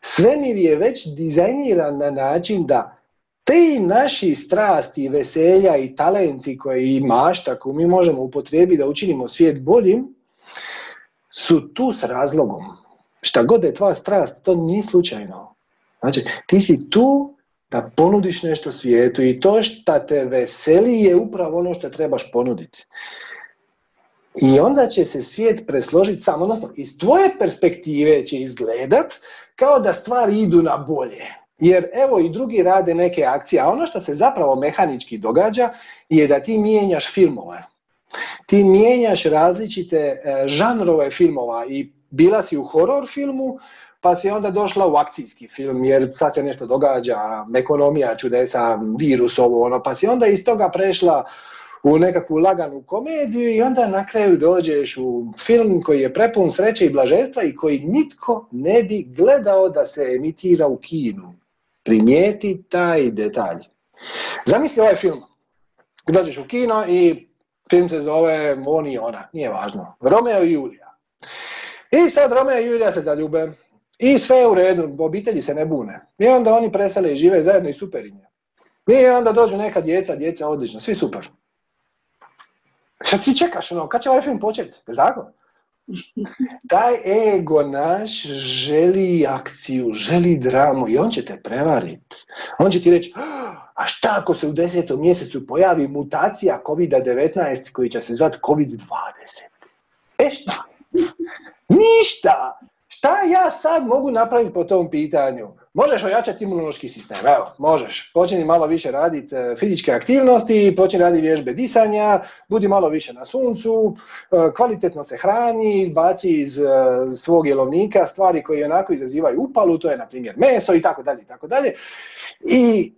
svemir je već dizajniran na način da te naši strasti, veselja i talenti koje i mašta koju mi možemo upotrijebiti da učinimo svijet boljim, su tu s razlogom. Šta god je tvoja strast, to nije slučajno. Znači, ti si tu da ponudiš nešto svijetu i to što te veseli je upravo ono što trebaš ponuditi. I onda će se svijet presložiti sam, odnosno iz tvoje perspektive će izgledat kao da stvari idu na bolje. Jer evo i drugi rade neke akcije, a ono što se zapravo mehanički događa je da ti mijenjaš filmove. Ti mijenjaš različite e, žanrove filmova i bila si u horror filmu, pa si onda došla u akcijski film, jer sad se nešto događa, ekonomija čudesa, virus, ovo ono, pa si onda iz toga prešla u nekakvu laganu komediju i onda na kraju dođeš u film koji je prepun sreće i blaženstva i koji nitko ne bi gledao da se emitira u kinu. Primijeti taj detalj. Zamisli ovaj film. Dođeš u kino i film se zove On i ona, nije važno. Romeo i Julija. I sad Romeo i Julija se zaljube. I sve je u redu, obitelji se ne bune. I onda oni presele i žive zajedno i super im je. I onda dođu neka djeca, djeca odlično, svi super. Šta ti čekaš, ono, kad će ovaj film početi, je tako? Taj ego naš želi akciju, želi dramu i on će te prevariti. On će ti reći, a šta ako se u desetom mjesecu pojavi mutacija COVID-19 koji će se zvati COVID-20? E šta? Ništa! Šta ja sad mogu napraviti po tom pitanju? Možeš ojačati imunološki sistem, evo, možeš. Počini malo više raditi e, fizičke aktivnosti, počini raditi vježbe disanja, budi malo više na suncu, e, kvalitetno se hrani, izbaci iz e, svog jelovnika stvari koje onako izazivaju upalu, to je na primjer meso i tako dalje i tako dalje. I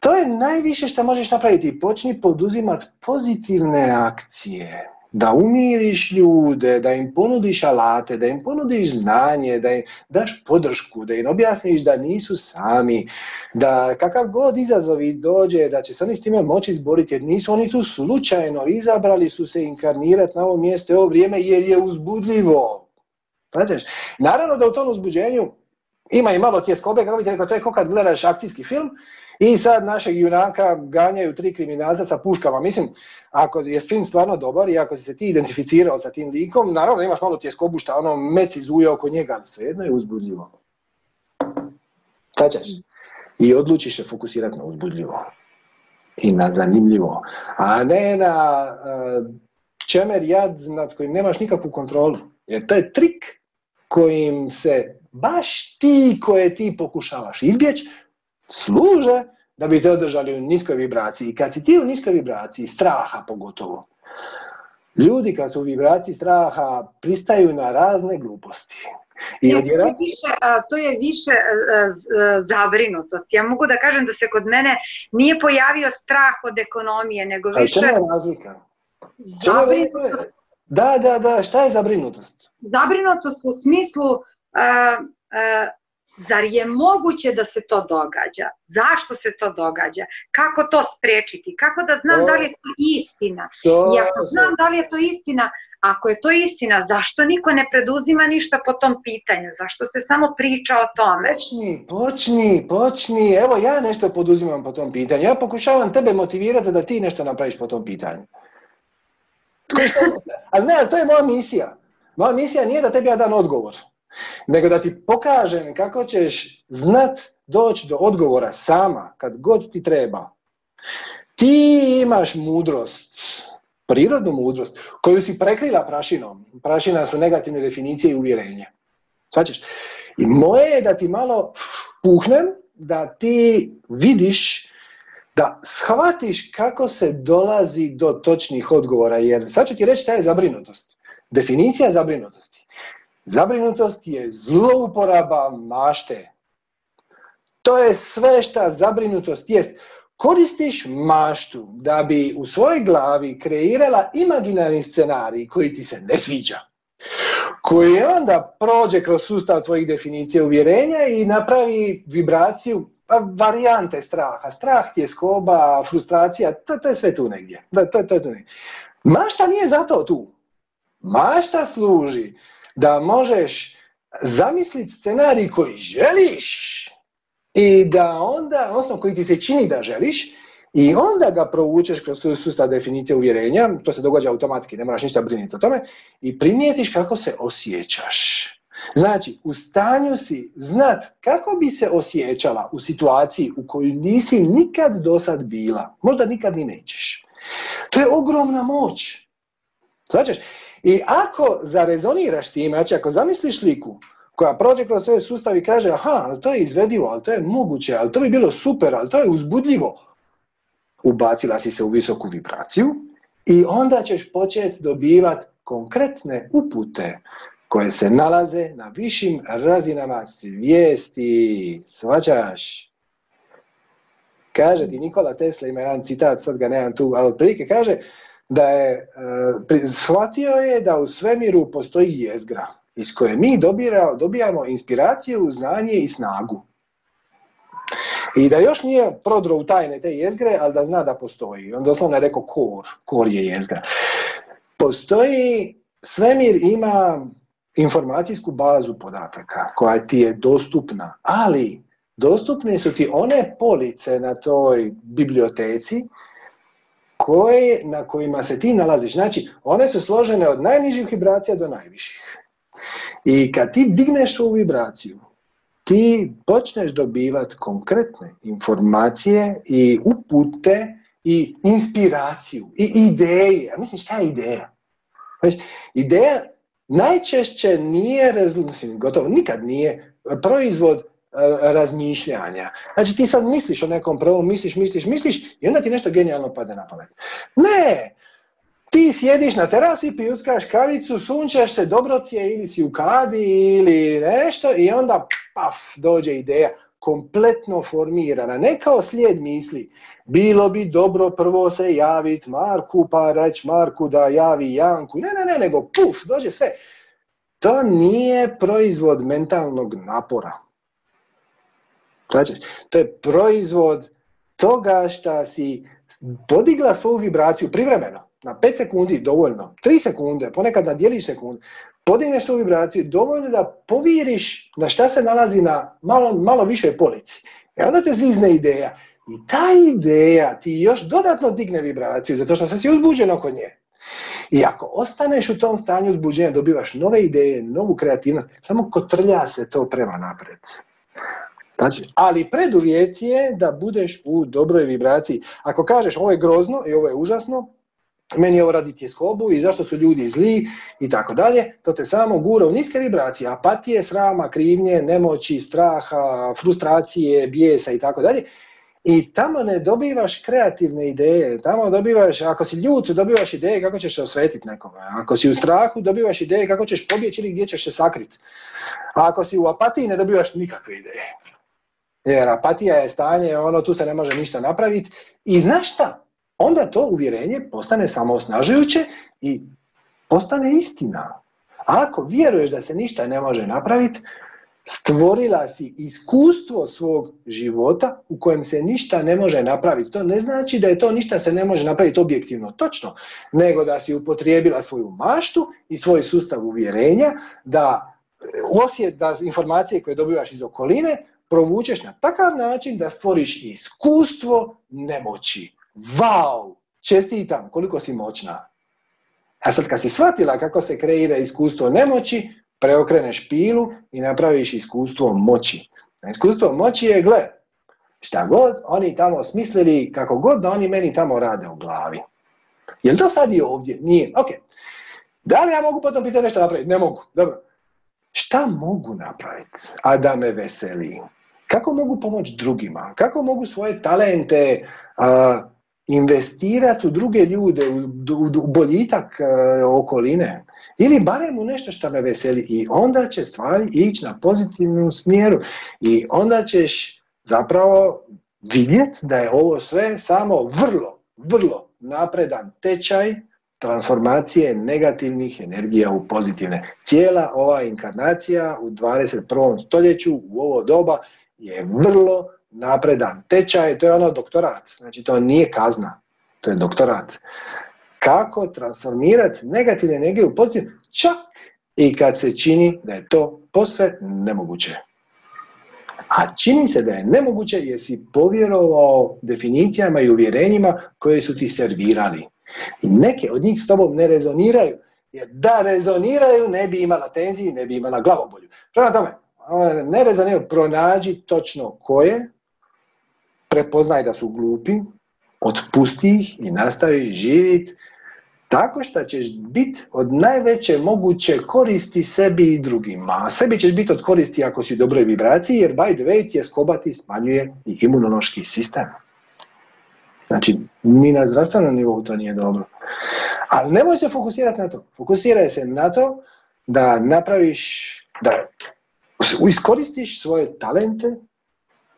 to je najviše što možeš napraviti. Počni poduzimati pozitivne akcije da umiriš ljude, da im ponudiš alate, da im ponudiš znanje, da im daš podršku, da im objasniš da nisu sami, da kakav god izazov dođe, da će se oni s time moći izboriti, jer nisu oni tu slučajno, izabrali su se inkarnirati na ovo mjesto ovo vrijeme jer je uzbudljivo. Znači, naravno da u tom uzbuđenju ima i malo tjeskobe, kako bi rekao, to je kao kad gledaš akcijski film i sad našeg junaka ganjaju tri kriminalca sa puškama. Mislim, ako je film stvarno dobar i ako si se ti identificirao sa tim likom, naravno imaš malo tjeskobu šta ono meci zuje oko njega, ali svejedno je uzbudljivo. Kaćaš? I odlučiš se fokusirati na uzbudljivo. I na zanimljivo. A ne na uh, čemer jad nad kojim nemaš nikakvu kontrolu. Jer to je trik kojim se baš ti koje ti pokušavaš izbjeći služe da bi te održali u niskoj vibraciji. I kad si ti u niskoj vibraciji, straha pogotovo, ljudi kad su u vibraciji straha pristaju na razne gluposti. I to, je više, to je više zabrinutost. Ja mogu da kažem da se kod mene nije pojavio strah od ekonomije, nego više... A je razlika? Zabrinutost. Da, da, da, šta je zabrinutost? Zabrinutost u smislu uh, uh, Zar je moguće da se to događa? Zašto se to događa? Kako to sprečiti? Kako da znam da li je to istina? I ako znam da li je to istina, ako je to istina, zašto niko ne preduzima ništa po tom pitanju? Zašto se samo priča o tome? Počni, počni, počni. Evo ja nešto poduzimam po tom pitanju. Ja pokušavam tebe motivirati da ti nešto napraviš po tom pitanju. Ali ne, to je moja misija. Moja misija nije da tebi ja dan odgovor nego da ti pokažem kako ćeš znat doći do odgovora sama, kad god ti treba. Ti imaš mudrost, prirodnu mudrost, koju si prekrila prašinom. Prašina su negativne definicije i uvjerenja. Svačeš? I moje je da ti malo puhnem, da ti vidiš, da shvatiš kako se dolazi do točnih odgovora, jer sad ću ti reći šta je zabrinutost. Definicija zabrinutosti. Zabrinutost je zlouporaba mašte. To je sve što zabrinutost jest. Koristiš maštu da bi u svojoj glavi kreirala imaginarni scenarij koji ti se ne sviđa. Koji onda prođe kroz sustav tvojih definicija uvjerenja i napravi vibraciju pa, varijante straha. Strah ti je skoba, frustracija, to, to je sve tu negdje. Da, to, to je tu negdje. Mašta nije zato tu. Mašta služi da možeš zamisliti scenarij koji želiš i da onda, odnosno koji ti se čini da želiš, i onda ga provučeš kroz sustav definicije uvjerenja, to se događa automatski, ne moraš ništa brinuti o tome, i primijetiš kako se osjećaš. Znači, u stanju si znat kako bi se osjećala u situaciji u kojoj nisi nikad do sad bila, možda nikad ni nećeš. To je ogromna moć. Znači, i ako zarezoniraš time, znači ako zamisliš sliku koja prođe kroz svoj sustav i kaže aha, ali to je izvedivo, ali to je moguće, ali to bi bilo super, ali to je uzbudljivo, ubacila si se u visoku vibraciju i onda ćeš početi dobivati konkretne upute koje se nalaze na višim razinama svijesti. Svađaš? Kaže ti Nikola Tesla, ima jedan citat, sad ga nemam tu, ali otprilike kaže, da je, e, shvatio je da u svemiru postoji jezgra iz koje mi dobijamo inspiraciju, znanje i snagu. I da još nije prodro u tajne te jezgre, ali da zna da postoji. On doslovno je rekao kor, kor je jezgra. Postoji, svemir ima informacijsku bazu podataka koja ti je dostupna, ali dostupne su ti one police na toj biblioteci koje, na kojima se ti nalaziš. Znači, one su složene od najnižih vibracija do najviših. I kad ti digneš ovu vibraciju, ti počneš dobivati konkretne informacije i upute i inspiraciju i ideje. Mislim, šta je ideja? Znači, ideja najčešće nije, mislim, gotovo nikad nije proizvod razmišljanja. Znači ti sad misliš o nekom prvom, misliš, misliš, misliš i onda ti nešto genijalno pade na pamet. Ne! Ti sjediš na terasi, pijuckaš kavicu, sunčaš se, dobro ti je ili si u kadi ili nešto i onda paf, dođe ideja kompletno formirana, ne kao slijed misli. Bilo bi dobro prvo se javiti Marku pa reći Marku da javi Janku. Ne, ne, ne, nego puf, dođe sve. To nije proizvod mentalnog napora. Znači, to je proizvod toga što si podigla svoju vibraciju privremeno, na 5 sekundi dovoljno, 3 sekunde, ponekad na dijeliš sekunde, podigneš svoju vibraciju dovoljno da poviriš na šta se nalazi na malo, malo više polici. E onda te zvizne ideja. I ta ideja ti još dodatno digne vibraciju, zato što si uzbuđen oko nje. I ako ostaneš u tom stanju uzbuđenja, dobivaš nove ideje, novu kreativnost, samo kotrlja se to prema napred. Znači, ali preduvjet je da budeš u dobroj vibraciji. Ako kažeš ovo je grozno i ovo je užasno, meni je ovo radi tjeskobu i zašto su ljudi zli i tako dalje, to te samo gura u niske vibracije, apatije, srama, krivnje, nemoći, straha, frustracije, bijesa i tako dalje. I tamo ne dobivaš kreativne ideje, tamo dobivaš, ako si ljut, dobivaš ideje kako ćeš se osvetiti nekoga. Ako si u strahu, dobivaš ideje kako ćeš pobjeći ili gdje ćeš se sakriti. A ako si u apatiji, ne dobivaš nikakve ideje. Jer apatija je stanje, ono tu se ne može ništa napraviti. I znaš šta? Onda to uvjerenje postane samoosnažujuće i postane istina. Ako vjeruješ da se ništa ne može napraviti, stvorila si iskustvo svog života u kojem se ništa ne može napraviti. To ne znači da je to ništa se ne može napraviti objektivno točno, nego da si upotrijebila svoju maštu i svoj sustav uvjerenja da osjet da informacije koje dobivaš iz okoline provučeš na takav način da stvoriš iskustvo nemoći. Wow! Čestitam, koliko si moćna. A sad kad si shvatila kako se kreira iskustvo nemoći, preokreneš pilu i napraviš iskustvo moći. Iskustvo moći je, gle, šta god oni tamo smislili, kako god da oni meni tamo rade u glavi. Jel to sad i ovdje? Nije. Ok. Da li ja mogu potom pitati nešto napraviti? Ne mogu. Dobro. Šta mogu napraviti, a da me veseli? Kako mogu pomoći drugima? Kako mogu svoje talente investirati u druge ljude, u, boljitak okoline? Ili barem u nešto što me veseli i onda će stvari ići na pozitivnom smjeru i onda ćeš zapravo vidjeti da je ovo sve samo vrlo, vrlo napredan tečaj transformacije negativnih energija u pozitivne. Cijela ova inkarnacija u 21. stoljeću u ovo doba je vrlo napredan tečaj, to je ono doktorat, znači to nije kazna, to je doktorat. Kako transformirati negativne energije u pozitivne, čak i kad se čini da je to posve nemoguće. A čini se da je nemoguće jer si povjerovao definicijama i uvjerenjima koje su ti servirali. I neke od njih s tobom ne rezoniraju, jer da rezoniraju ne bi imala tenziju, ne bi imala glavobolju. Prema tome, ne rezoniraju, pronađi točno koje, prepoznaj da su glupi, otpusti ih i nastavi živjeti tako što ćeš biti od najveće moguće koristi sebi i drugima. A sebi ćeš biti od koristi ako si u dobroj vibraciji, jer by the way je skobati smanjuje i imunološki sistem. Znači, ni na zdravstvenom nivou to nije dobro. Ali nemoj se fokusirati na to. Fokusiraj se na to da napraviš, da iskoristiš svoje talente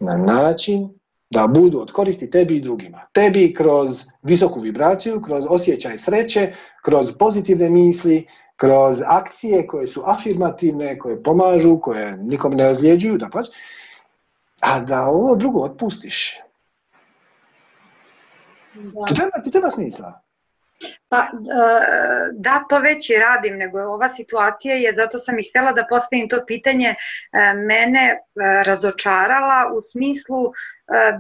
na način da budu od koristi tebi i drugima. Tebi kroz visoku vibraciju, kroz osjećaj sreće, kroz pozitivne misli, kroz akcije koje su afirmativne, koje pomažu, koje nikom ne ozljeđuju, da pač, a da ovo drugo otpustiš. Da. To treba, ti treba smisla. Pa da, to već i radim, nego ova situacija je, zato sam i htjela da postavim to pitanje, e, mene e, razočarala u smislu e,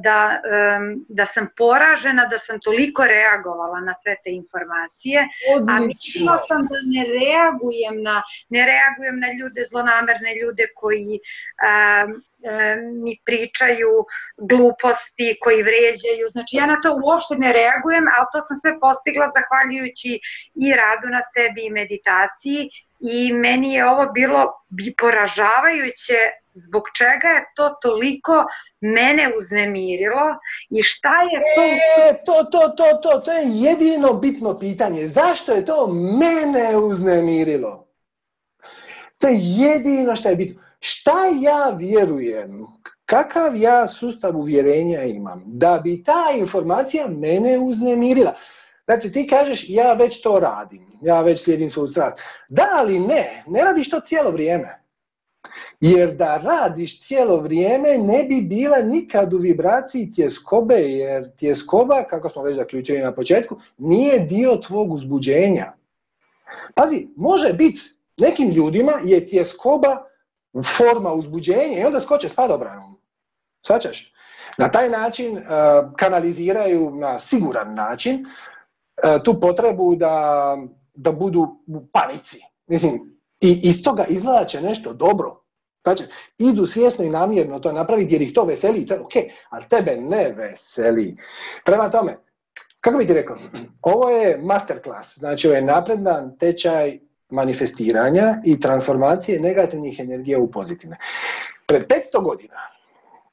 da, da sam poražena, da sam toliko reagovala na sve te informacije, Odlično. a mislila sam da ne reagujem na, ne reagujem na ljude, zlonamerne ljude koji E, mi pričaju gluposti, koji vređaju. Znači ja na to uopšte ne reagujem, ali to sam sve postigla zahvaljujući i radu na sebi i meditaciji i meni je ovo bilo bi poražavajuće zbog čega je to toliko mene uznemirilo i šta je to... E, to, to, to, to, to je jedino bitno pitanje. Zašto je to mene uznemirilo? To je jedino što je bitno. Šta ja vjerujem, kakav ja sustav uvjerenja imam, da bi ta informacija mene uznemirila. Znači ti kažeš ja već to radim, ja već slijedim svoju strast. Da, ali ne, ne radiš to cijelo vrijeme. Jer da radiš cijelo vrijeme ne bi bila nikad u vibraciji tjeskobe, jer tjeskoba, kako smo već zaključili na početku, nije dio tvog uzbuđenja. Pazi, može biti, nekim ljudima je tjeskoba forma uzbuđenja i onda skoče s padobranom. Svačaš? Na taj način uh, kanaliziraju na siguran način tu potrebu da, da budu u panici. Mislim, i iz toga izvlače nešto dobro. Znači, idu svjesno i namjerno to napraviti jer ih to veseli, to je ok, ali tebe ne veseli. Prema tome, kako bi ti rekao, ovo je masterclass, znači ovo je napredan tečaj manifestiranja i transformacije negativnih energija u pozitivne. Pred 500 godina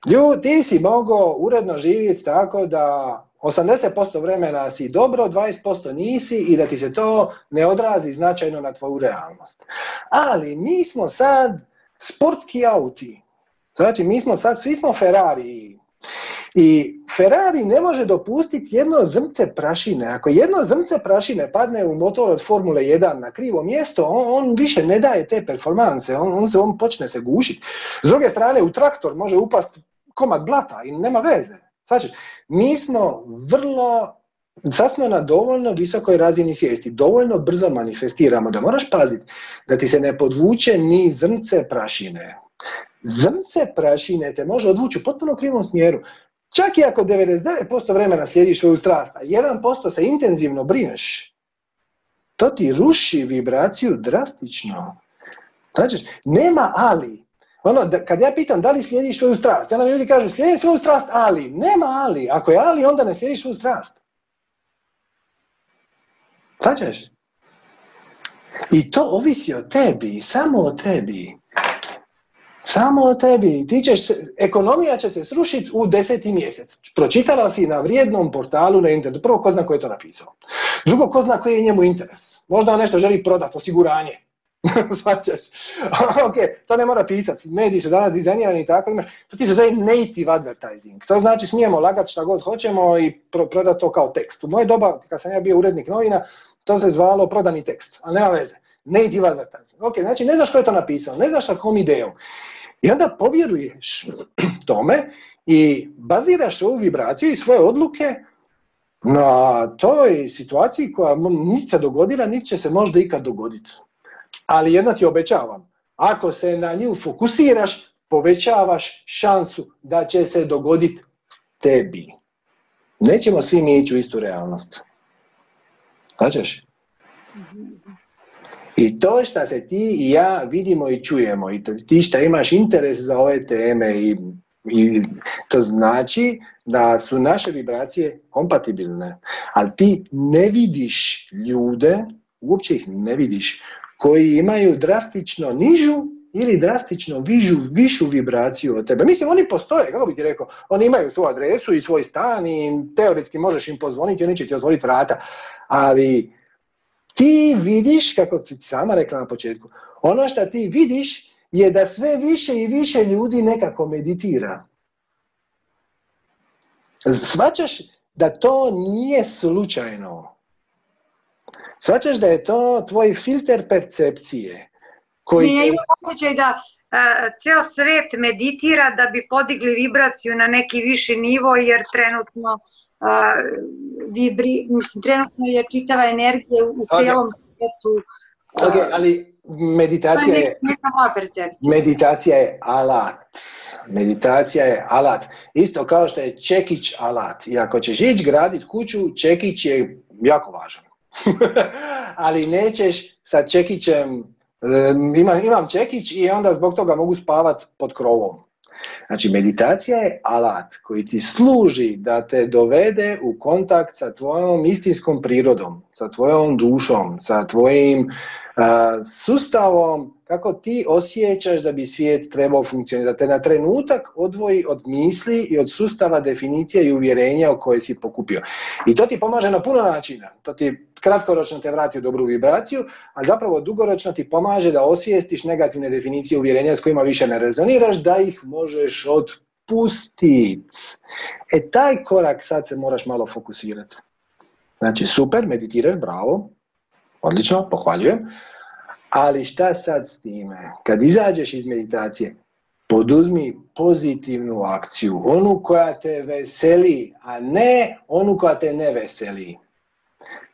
ljudi, ti si mogao uredno živjeti tako da 80% vremena si dobro, 20% nisi i da ti se to ne odrazi značajno na tvoju realnost. Ali mi smo sad sportski auti. Znači, mi smo sad, svi smo Ferrari. I Ferrari ne može dopustiti jedno zrnce prašine. Ako jedno zrnce prašine padne u motor od Formule 1 na krivo mjesto, on, više ne daje te performanse, on, on, se, on počne se gušiti. S druge strane, u traktor može upast komad blata i nema veze. Znači, mi smo vrlo Sad smo na dovoljno visokoj razini svijesti, dovoljno brzo manifestiramo da moraš paziti da ti se ne podvuče ni zrnce prašine. Zrnce prašine te može odvući u potpuno krivom smjeru. Čak i ako 99% vremena slijediš svoju strast, a 1% se intenzivno brineš, to ti ruši vibraciju drastično. Znači, nema ali. Ono, da, kad ja pitam da li slijediš svoju strast, ja nam ljudi kažu slijedim svoju strast, ali. Nema ali. Ako je ali, onda ne slijediš svoju strast. Značiš? I to ovisi o tebi, samo o tebi. Samo o tebi. Ti ćeš, ekonomija će se srušiti u deseti mjesec. Pročitala si na vrijednom portalu na internetu. Prvo, ko zna ko je to napisao. Drugo, ko zna koji je njemu interes. Možda on nešto želi prodati, osiguranje. Svaćaš? ok, to ne mora pisati. Mediji su danas dizajnirani i tako. Imaš, to ti se zove native advertising. To znači smijemo lagati šta god hoćemo i prodati to kao tekst. U moje doba, kad sam ja bio urednik novina, to se zvalo prodani tekst, ali nema veze. Native advertising. Ok, znači ne znaš ko je to napisao, ne znaš sa kom idejom. I onda povjeruješ tome i baziraš svoju vibraciju i svoje odluke na toj situaciji koja niti se dogodila, niti će se možda ikad dogoditi. Ali jedno ti obećavam, ako se na nju fokusiraš, povećavaš šansu da će se dogoditi tebi. Nećemo svi mi ići u istu realnost. Značiš? I to što se ti i ja vidimo i čujemo i ti što imaš interes za ove teme i, i to znači da su naše vibracije kompatibilne, ali ti ne vidiš ljude, uopće ih ne vidiš, koji imaju drastično nižu ili drastično vižu, višu vibraciju od tebe. Mislim, oni postoje, kako bi ti rekao, oni imaju svoju adresu i svoj stan i teoretski možeš im pozvoniti, oni će ti otvoriti vrata, ali ti vidiš, kako ti sama rekla na početku, ono što ti vidiš je da sve više i više ljudi nekako meditira. Svačaš da to nije slučajno. Svačaš da je to tvoj filter percepcije. Koji... Ne, ja imam osjećaj da ceo svet meditira da bi podigli vibraciju na neki viši nivo, jer trenutno vibri, mislim, trenutno je čitava energija u celom okay. svetu. Ok, ali meditacija je, meditacija je alat. Meditacija je alat. Isto kao što je čekić alat. I ako ćeš ići graditi kuću, čekić je jako važan. ali nećeš sa čekićem, imam, imam čekić i onda zbog toga mogu spavat pod krovom. Znači, meditacija je alat koji ti služi da te dovede u kontakt sa tvojom istinskom prirodom, sa tvojom dušom, sa tvojim sustavom kako ti osjećaš da bi svijet trebao funkcionirati, da te na trenutak odvoji od misli i od sustava definicija i uvjerenja o koje si pokupio. I to ti pomaže na puno načina. To ti kratkoročno te vrati u dobru vibraciju, a zapravo dugoročno ti pomaže da osvijestiš negativne definicije uvjerenja s kojima više ne rezoniraš, da ih možeš otpustiti. E taj korak sad se moraš malo fokusirati. Znači super, meditiraš, bravo, odlično, pohvaljujem, ali šta sad s time? Kad izađeš iz meditacije, poduzmi pozitivnu akciju, onu koja te veseli, a ne onu koja te ne veseli.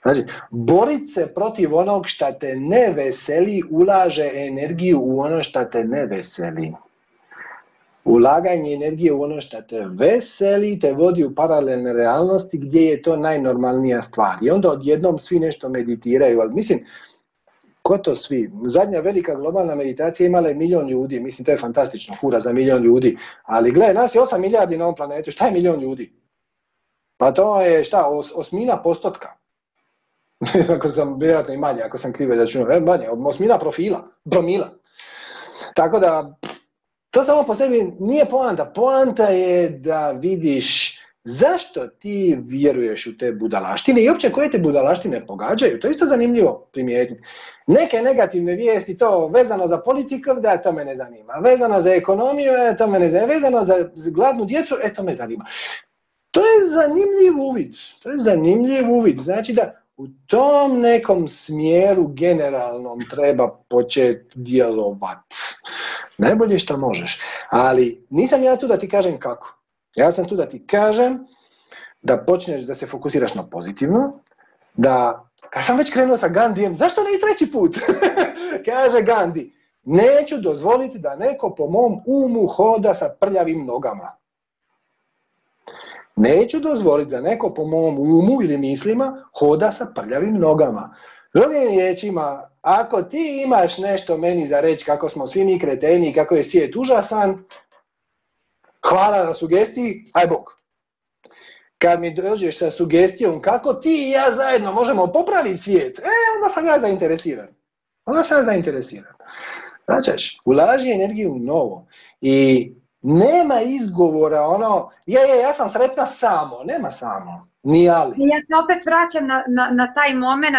Znači, borit se protiv onog šta te ne veseli, ulaže energiju u ono šta te ne veseli. Ulaganje energije u ono što te veseli, te vodi u paralelne realnosti gdje je to najnormalnija stvar. I onda odjednom svi nešto meditiraju, ali mislim, ko to svi? Zadnja velika globalna meditacija imala je milion ljudi, mislim to je fantastično, hura za milion ljudi, ali gle, nas je 8 milijardi na ovom planetu, šta je milion ljudi? Pa to je šta, os, osmina postotka. ako sam vjerojatno i manje, ako sam krive računao, e, manje, osmina profila, promila. Tako da, to samo po sebi nije poanta. Poanta je da vidiš zašto ti vjeruješ u te budalaštine i uopće koje te budalaštine pogađaju. To je isto zanimljivo primijetiti. Neke negativne vijesti, to vezano za politiku, da to me ne zanima. Vezano za ekonomiju, e, to me ne zanima. Vezano za gladnu djecu, e, to me zanima. To je zanimljiv uvid. To je zanimljiv uvid. Znači da u tom nekom smjeru generalnom treba početi djelovati. Najbolje što možeš. Ali nisam ja tu da ti kažem kako. Ja sam tu da ti kažem da počneš da se fokusiraš na pozitivno, da, kad sam već krenuo sa Gandijem, zašto ne i treći put? Kaže Gandhi, neću dozvoliti da neko po mom umu hoda sa prljavim nogama. Neću dozvoliti da neko po mom umu ili mislima hoda sa prljavim nogama. Drugim riječima, ako ti imaš nešto meni za reći kako smo svi mi kreteni i kako je svijet užasan, hvala na sugestiji, aj bok. Kad mi dođeš sa sugestijom kako ti i ja zajedno možemo popraviti svijet, e, onda sam ja zainteresiran. Onda sam ja zainteresiran. Znači, ulaži energiju u novo. I nema izgovora ono, je, je, ja sam sretna samo. Nema samo. Ni ali. Ja se opet vraćam na, na, na taj moment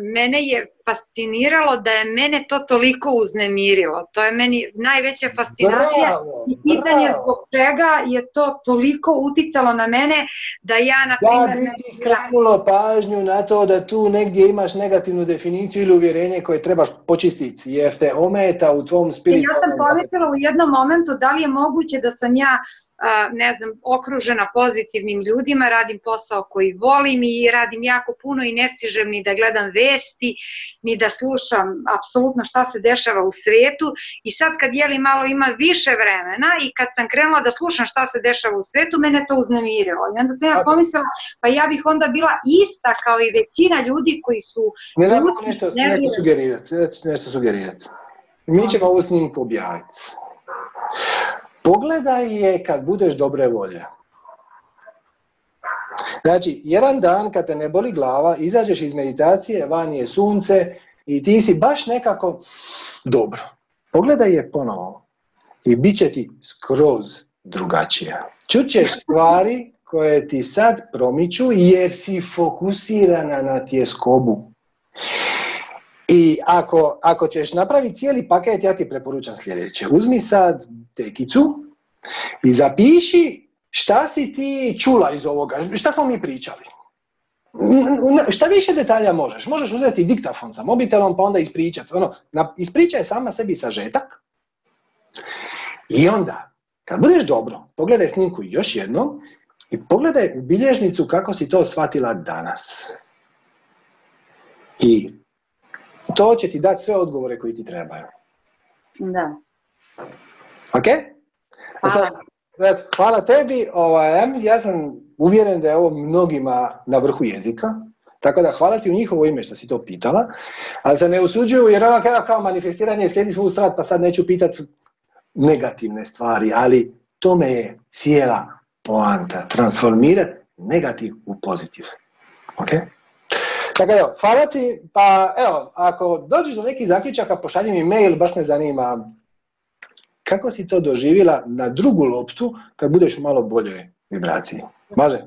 mene je fasciniralo da je mene to toliko uznemirilo. To je meni najveća fascinacija bravo, i pitanje bravo. zbog čega je to toliko uticalo na mene da ja, na primjer... Da bi ti skrenulo pažnju na to da tu negdje imaš negativnu definiciju ili uvjerenje koje trebaš počistiti, jer te ometa u tvom spiritu. Ja sam pomislila u jednom momentu da li je moguće da sam ja ne znam, okružena pozitivnim ljudima, radim posao koji volim i radim jako puno i ne stižem ni da gledam vesti, ni da slušam apsolutno šta se dešava u svetu i sad kad jeli malo ima više vremena i kad sam krenula da slušam šta se dešava u svetu, mene to uznemirilo. I onda sam ja pomislila, pa ja bih onda bila ista kao i većina ljudi koji su... Ne da nešto, nešto sugerirati, nešto sugerirati. Mi ćemo ovu snimku objaviti. Pogledaj je kad budeš dobre volje. Znači, jedan dan kad te ne boli glava, izađeš iz meditacije, van je sunce i ti si baš nekako dobro. Pogledaj je ponovo i bit će ti skroz drugačija. Čućeš stvari koje ti sad promiču jer si fokusirana na tjeskobu. I ako, ako ćeš napraviti cijeli paket, ja ti preporučam sljedeće. Uzmi sad tekicu i zapiši šta si ti čula iz ovoga, šta smo mi pričali. Šta više detalja možeš? Možeš uzeti diktafon sa mobitelom pa onda ispričati. Ono, ispričaj sama sebi sažetak I onda, kad budeš dobro, pogledaj snimku još jednom i pogledaj u bilježnicu kako si to shvatila danas. I to će ti dati sve odgovore koji ti trebaju. Da. Ok? Hvala. Sad, hvala tebi. Ovaj, ja sam uvjeren da je ovo mnogima na vrhu jezika. Tako da hvala ti u njihovo ime što si to pitala, ali se ne usuđuju jer ono kao, kao manifestiranje slijedi svu strat pa sad neću pitati negativne stvari, ali to me je cijela poanta, transformirati negativ u pozitiv. Ok? Tako evo, hvala ti, pa evo, ako dođeš do nekih zaključaka, pošalji mi mail, baš me zanima kako si to doživjela na drugu loptu kad budeš u malo boljoj vibraciji. Može?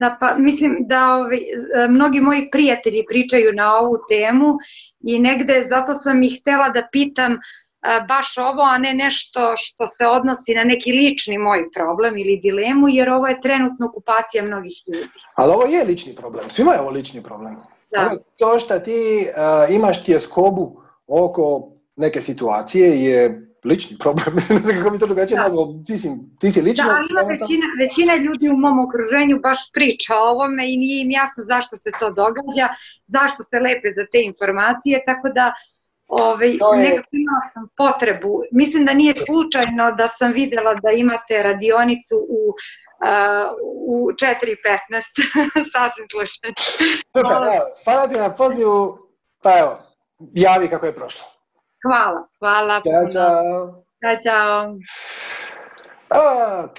Da, pa mislim da ovi, e, mnogi moji prijatelji pričaju na ovu temu i negde zato sam ih htela da pitam baš ovo, a ne nešto što se odnosi na neki lični moj problem ili dilemu, jer ovo je trenutno okupacija mnogih ljudi. Ali ovo je lični problem, svima je ovo lični problem. Da. To što ti uh, imaš tjeskobu oko neke situacije je lični problem, kako bi to drugačije nazvao, ti si, ti si lično... Da, ali većina, većina ljudi u mom okruženju baš priča o ovome i nije im jasno zašto se to događa, zašto se lepe za te informacije, tako da ovaj, je... nekako imala sam potrebu. Mislim da nije slučajno da sam videla da imate radionicu u uh, u 4.15, sasvim slučajno. Super, evo, hvala ti na pozivu, pa evo, javi kako je prošlo. Hvala, hvala. Ćao, čao. Ćao, čao. Ok,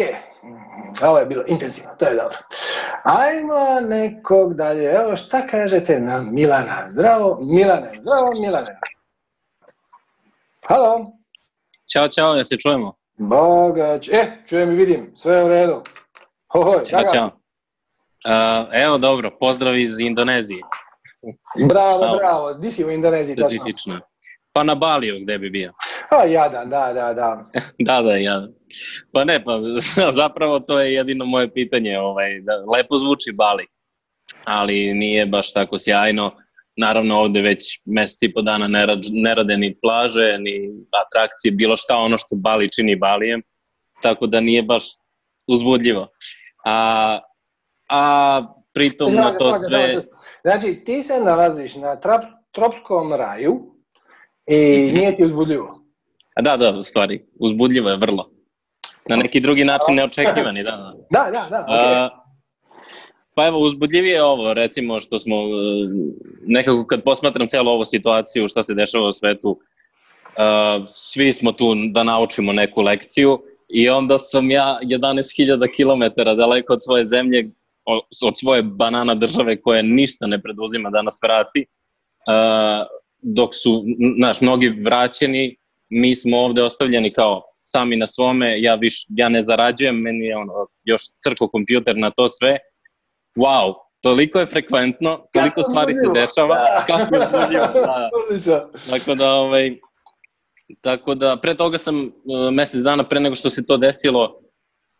ovo je bilo intenzivno, to je dobro. Ajmo nekog dalje, evo šta kažete na Milana? Zdravo, Milane, zdravo Milane. Halo. Ćao, čao, ja se čujemo. Boga, e, čujem i vidim, sve je u redu. Hoj, ćao, čao. Uh, evo dobro, pozdrav iz Indonezije. Bravo, bravo, di si u Indoneziji? Specifično. Pa na Baliju gde bi bio. A jadan, da, da, da. da, da, jadan. Pa ne, pa zapravo to je jedino moje pitanje. Ovaj, da, lepo zvuči Bali, ali nije baš tako sjajno. Naravno ovde već meseci i po dana ne, rad, ne rade ni plaže, ni atrakcije, bilo šta ono što Bali čini Balijem. Tako da nije baš uzbudljivo. A, a pritom na to sve... Znači, ti se nalaziš na tropskom raju, i mhm. nije ti uzbudljivo. A da, da, u stvari, uzbudljivo je vrlo. Na neki drugi način neočekivani, da. Da, da, da, da okay. A, pa evo, uzbudljivije je ovo, recimo, što smo, e, nekako kad posmatram celu ovu situaciju, šta se dešava u svetu, uh, svi smo tu da naučimo neku lekciju i onda sam ja 11.000 km daleko od svoje zemlje, od svoje banana države koja ništa ne preduzima da nas vrati, uh, dok su, znaš, mnogi vraćeni, mi smo ovde ostavljeni kao sami na svome, ja, viš, ja ne zarađujem, meni je ono, još crko kompjuter na to sve. Wow, toliko je frekventno, toliko kako stvari se dešava, da. kako je. Da. tako da, ovaj, tako da, pre toga sam uh, mesec dana pre nego što se to desilo,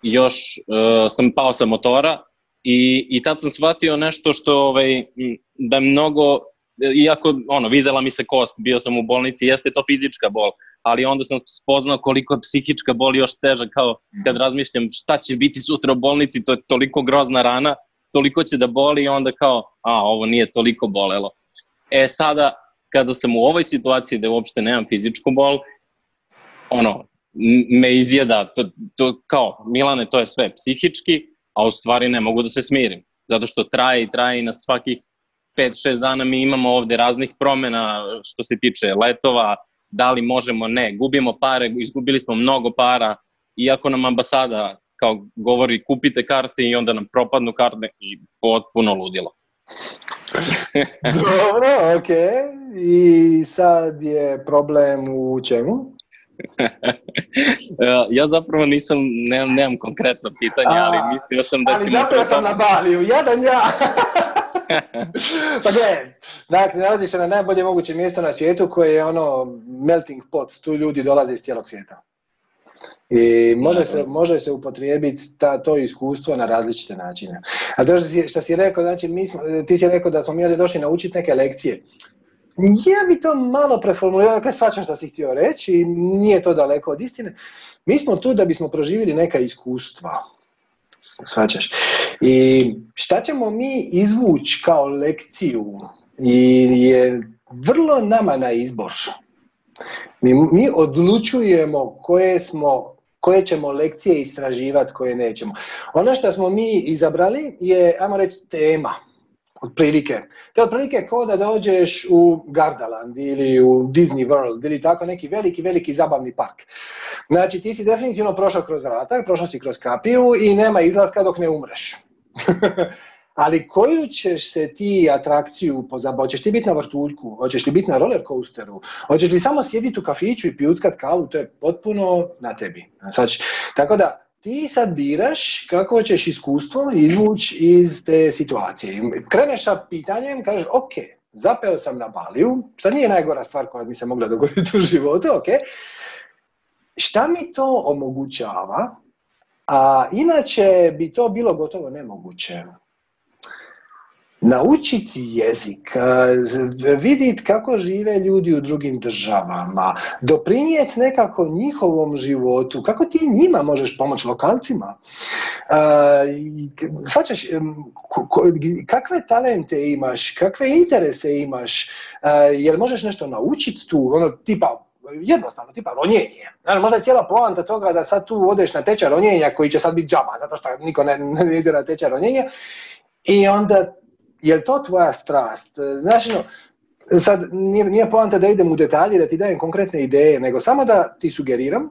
još uh, sam pao sa motora i, i tad sam shvatio nešto što ovaj, da je mnogo iako ono, videla mi se kost, bio sam u bolnici, jeste to fizička bol, ali onda sam spoznao koliko je psihička bol još teža, kao kad razmišljam šta će biti sutra u bolnici, to je toliko grozna rana, toliko će da boli i onda kao, a, ovo nije toliko bolelo. E, sada, kada sam u ovoj situaciji da uopšte nemam fizičku bol, ono, me izjeda, to, to kao, Milane, to je sve psihički, a u stvari ne mogu da se smirim, zato što traje i traje i na svakih 5-6 dana mi imamo ovde raznih promena što se tiče letova, da li možemo, ne, gubimo pare, izgubili smo mnogo para, iako nam ambasada kao govori kupite karte i onda nam propadnu karte i potpuno ludilo. Dobro, ok. I sad je problem u čemu? ja zapravo nisam, nemam, nemam konkretno pitanje, ali mislio sam da ćemo... Ali zapravo sam na Baliju, jadan ja! pa gledaj, dakle, nalazi se na najbolje moguće mjesto na svijetu koje je ono melting pot, tu ljudi dolaze iz cijelog svijeta. I može se, može se upotrijebiti ta, to iskustvo na različite načine. A to što si, rekao, znači, mi smo, ti si rekao da smo mi ovdje došli naučiti neke lekcije. Ja bi to malo preformulirao, dakle svačam što si htio reći, nije to daleko od istine. Mi smo tu da bismo proživjeli neka iskustva. Svačaš. I šta ćemo mi izvući kao lekciju i je vrlo nama na izbor. Mi, mi odlučujemo koje smo koje ćemo lekcije istraživati, koje nećemo. Ono što smo mi izabrali je, ajmo reći, tema. Otprilike. To je otprilike kao da dođeš u Gardaland ili u Disney World ili tako neki veliki, veliki zabavni park. Znači ti si definitivno prošao kroz vrata, prošao si kroz kapiju i nema izlaska dok ne umreš. Ali koju ćeš se ti atrakciju pozabaviti? Hoćeš ti biti na vrtuljku? Hoćeš li biti na roller coasteru? Hoćeš li samo sjediti u kafiću i pijuckat kavu? To je potpuno na tebi. Znači, tako da, ti sad biraš kako ćeš iskustvo izvući iz te situacije. Kreneš sa pitanjem, kažeš, ok, zapeo sam na Baliju, što nije najgora stvar koja mi se mogla dogoditi u životu, ok, šta mi to omogućava, a inače bi to bilo gotovo nemoguće naučiti jezik, vidjeti kako žive ljudi u drugim državama, doprinijeti nekako njihovom životu, kako ti njima možeš pomoći lokalcima. Svačaš, kakve talente imaš, kakve interese imaš, jel možeš nešto naučiti tu, ono tipa jednostavno, tipa ronjenje. Znači, možda je cijela poanta toga da sad tu odeš na tečaj ronjenja koji će sad biti džaba, zato što niko ne, ne ide na tečaj ronjenja. I onda je li to tvoja strast? Znači, no, sad nije, nije poanta da idem u detalje, da ti dajem konkretne ideje, nego samo da ti sugeriram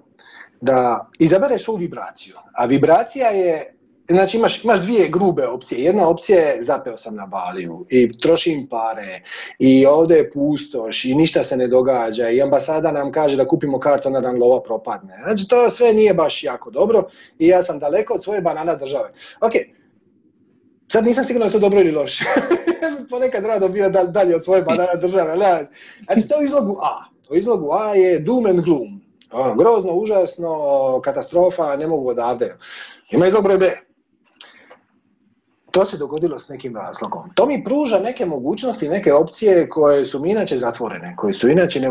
da izabereš svoju vibraciju. A vibracija je, znači imaš, imaš dvije grube opcije. Jedna opcija je zapeo sam na Baliju i trošim pare i ovdje je pustoš i ništa se ne događa i ambasada nam kaže da kupimo kartu, onda nam lova propadne. Znači to sve nije baš jako dobro i ja sam daleko od svoje banana države. Ok, Sad nisam siguran da je to dobro ili loše. Ponekad rado bio dalje od svoje banana države. Znači to u izlogu A. U izlogu A je doom and gloom. Ono, grozno, užasno, katastrofa, ne mogu odavde. Ima izlog broj B. To se dogodilo s nekim razlogom. To mi pruža neke mogućnosti, neke opcije koje su mi inače zatvorene, koje su inače ne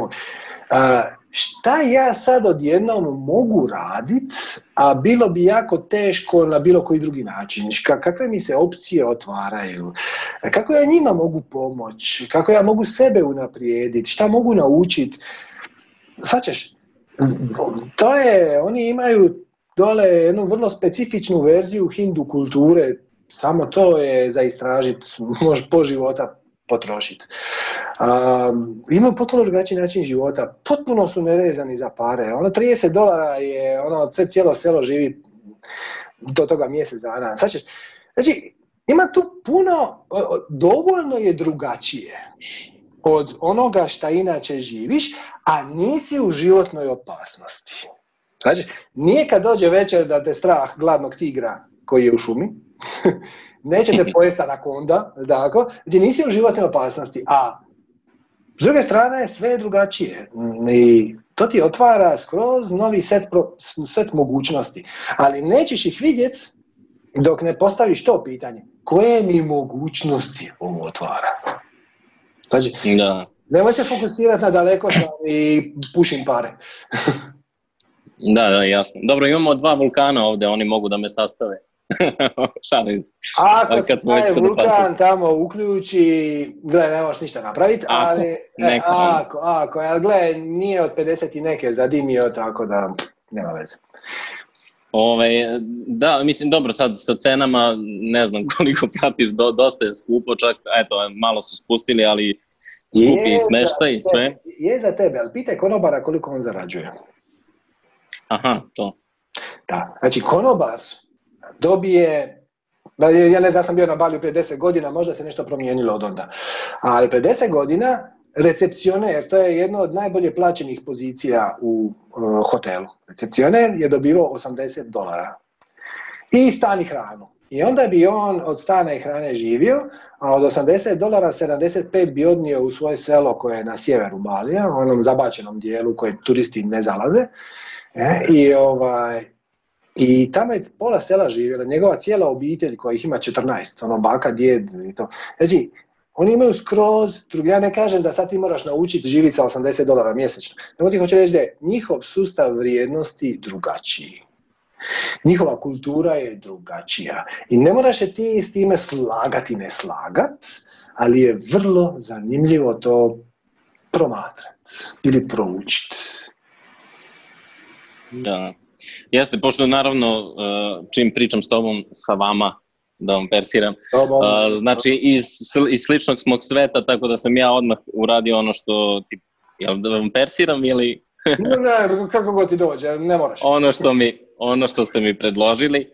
šta ja sad odjednom mogu radit, a bilo bi jako teško na bilo koji drugi način. Kakve mi se opcije otvaraju, kako ja njima mogu pomoći, kako ja mogu sebe unaprijediti, šta mogu naučiti. Ćeš, to je, oni imaju dole jednu vrlo specifičnu verziju hindu kulture, samo to je za istražiti, može po života potrošiti. Um, imaju potpuno drugačiji način života, potpuno su nevezani za pare. Ono 30 dolara je, ono, cijelo selo živi do toga mjesec dana. Znači, znači, ima tu puno, dovoljno je drugačije od onoga šta inače živiš, a nisi u životnoj opasnosti. Znači, nije kad dođe večer da te strah gladnog tigra koji je u šumi, nećete pojesti anakonda, tako, znači nisi u životnoj opasnosti, a s druge strane sve je drugačije i to ti otvara skroz novi set, set mogućnosti, ali nećeš ih vidjeti dok ne postaviš to pitanje. Koje mi mogućnosti ovo otvara? Znači, da. nemoj se fokusirati na daleko i pušim pare. da, da, jasno. Dobro, imamo dva vulkana ovdje, oni mogu da me sastave. Šalim se. Ako kad smo već vulkan tamo uključi, gle, ne možeš ništa napraviti, ali e, neko. ako, ako, ali gle, nije od 50 i neke zadimio, tako da nema veze. Ove, da, mislim, dobro, sad sa cenama ne znam koliko platiš, do, dosta je skupo, čak, eto, malo su spustili, ali skupi i smeštaj i sve. Je za tebe, ali pitaj konobara koliko on zarađuje. Aha, to. Da, znači konobar dobije ja ne znam, sam bio na Baliju prije 10 godina, možda se nešto promijenilo od onda. Ali prije 10 godina recepcioner, to je jedna od najbolje plaćenih pozicija u hotelu. Recepcioner je dobivao 80 dolara. I stan i hranu. I onda bi on od stana i hrane živio, a od 80 dolara 75 bi odnio u svoje selo koje je na sjeveru Balija, onom zabačenom dijelu koje turisti ne zalaze. E, I ovaj, i tamo je pola sela živjela, njegova cijela obitelj koja ih ima 14, ono baka, djed i to. Znači, Oni imaju skroz, drugi, ja ne kažem da sad ti moraš naučiti živjeti sa 80 dolara mjesečno. Nego ti hoću reći da je njihov sustav vrijednosti drugačiji. Njihova kultura je drugačija. I ne moraš se ti s time slagati, ne slagat, ali je vrlo zanimljivo to promatrati ili proučiti. Da. Jeste, pošto naravno uh, čim pričam s tobom, sa vama, da vam persiram, uh, znači iz, iz sličnog smog sveta, tako da sam ja odmah uradio ono što ti, jel da vam persiram ili... ne, ne, kako god ti dođe, ne moraš. Ono što, mi, ono što ste mi predložili,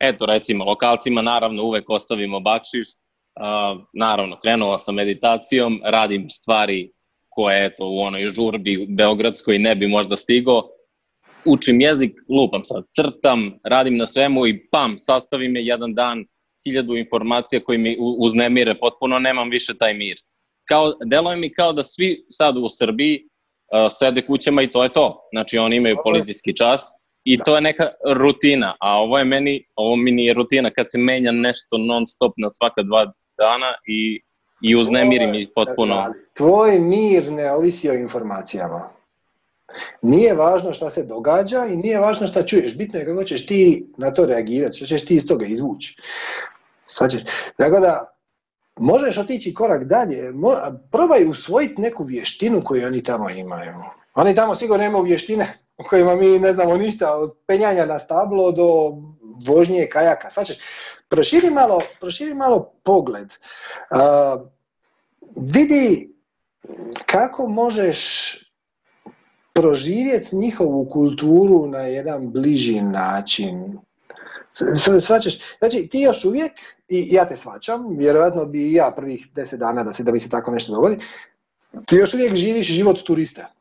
eto recimo, lokalcima naravno uvek ostavimo bakšiš, uh, naravno krenuo sam meditacijom, radim stvari koje eto u onoj žurbi beogradskoj ne bi možda stigo, učim jezik, lupam sad, crtam, radim na svemu i pam, sastavim je jedan dan hiljadu informacija koji mi uznemire, potpuno nemam više taj mir. Kao, deluje mi kao da svi sad u Srbiji uh, sede kućama i to je to. Znači oni imaju policijski čas i da. to je neka rutina, a ovo je meni, ovo mi nije rutina kad se menja nešto non stop na svaka dva dana i, i uznemiri mi potpuno. Tvoj mir ne ovisi o informacijama. Nije važno šta se događa i nije važno šta čuješ, bitno je kako ćeš ti na to reagirati, što ćeš ti iz toga izvući. Svačeš. Tako da, možeš otići korak dalje, probaj usvojiti neku vještinu koju oni tamo imaju. Oni tamo sigurno imaju vještine u kojima mi ne znamo ništa, od penjanja na stablo do vožnje kajaka, svačeš. Proširi malo, proširi malo pogled. Uh, vidi kako možeš proživjeti njihovu kulturu na jedan bliži način. Svačaš, znači ti još uvijek, i ja te svačam, vjerojatno bi i ja prvih deset dana da se da bi se tako nešto dogodi, ti još uvijek živiš život turista.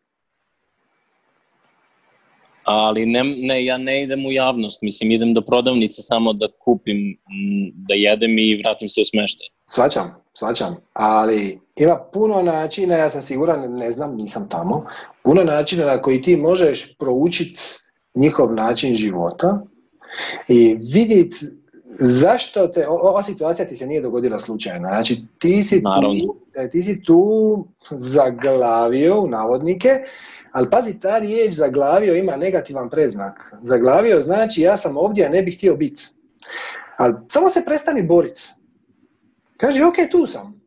Ali ne, ne, ja ne idem u javnost, mislim idem do prodavnice samo da kupim, da jedem i vratim se u smeštaj. Svačam, svačam, ali ima puno načina, ja sam siguran, ne znam, nisam tamo, puno načina na koji ti možeš proučiti njihov način života i vidjeti zašto te, ova situacija ti se nije dogodila slučajno. Znači ti si, tu, e, ti si tu zaglavio u navodnike, ali pazi, ta riječ zaglavio ima negativan preznak. Zaglavio znači ja sam ovdje, a ne bih htio biti. Ali samo se prestani boriti. Kaži, ok, tu sam.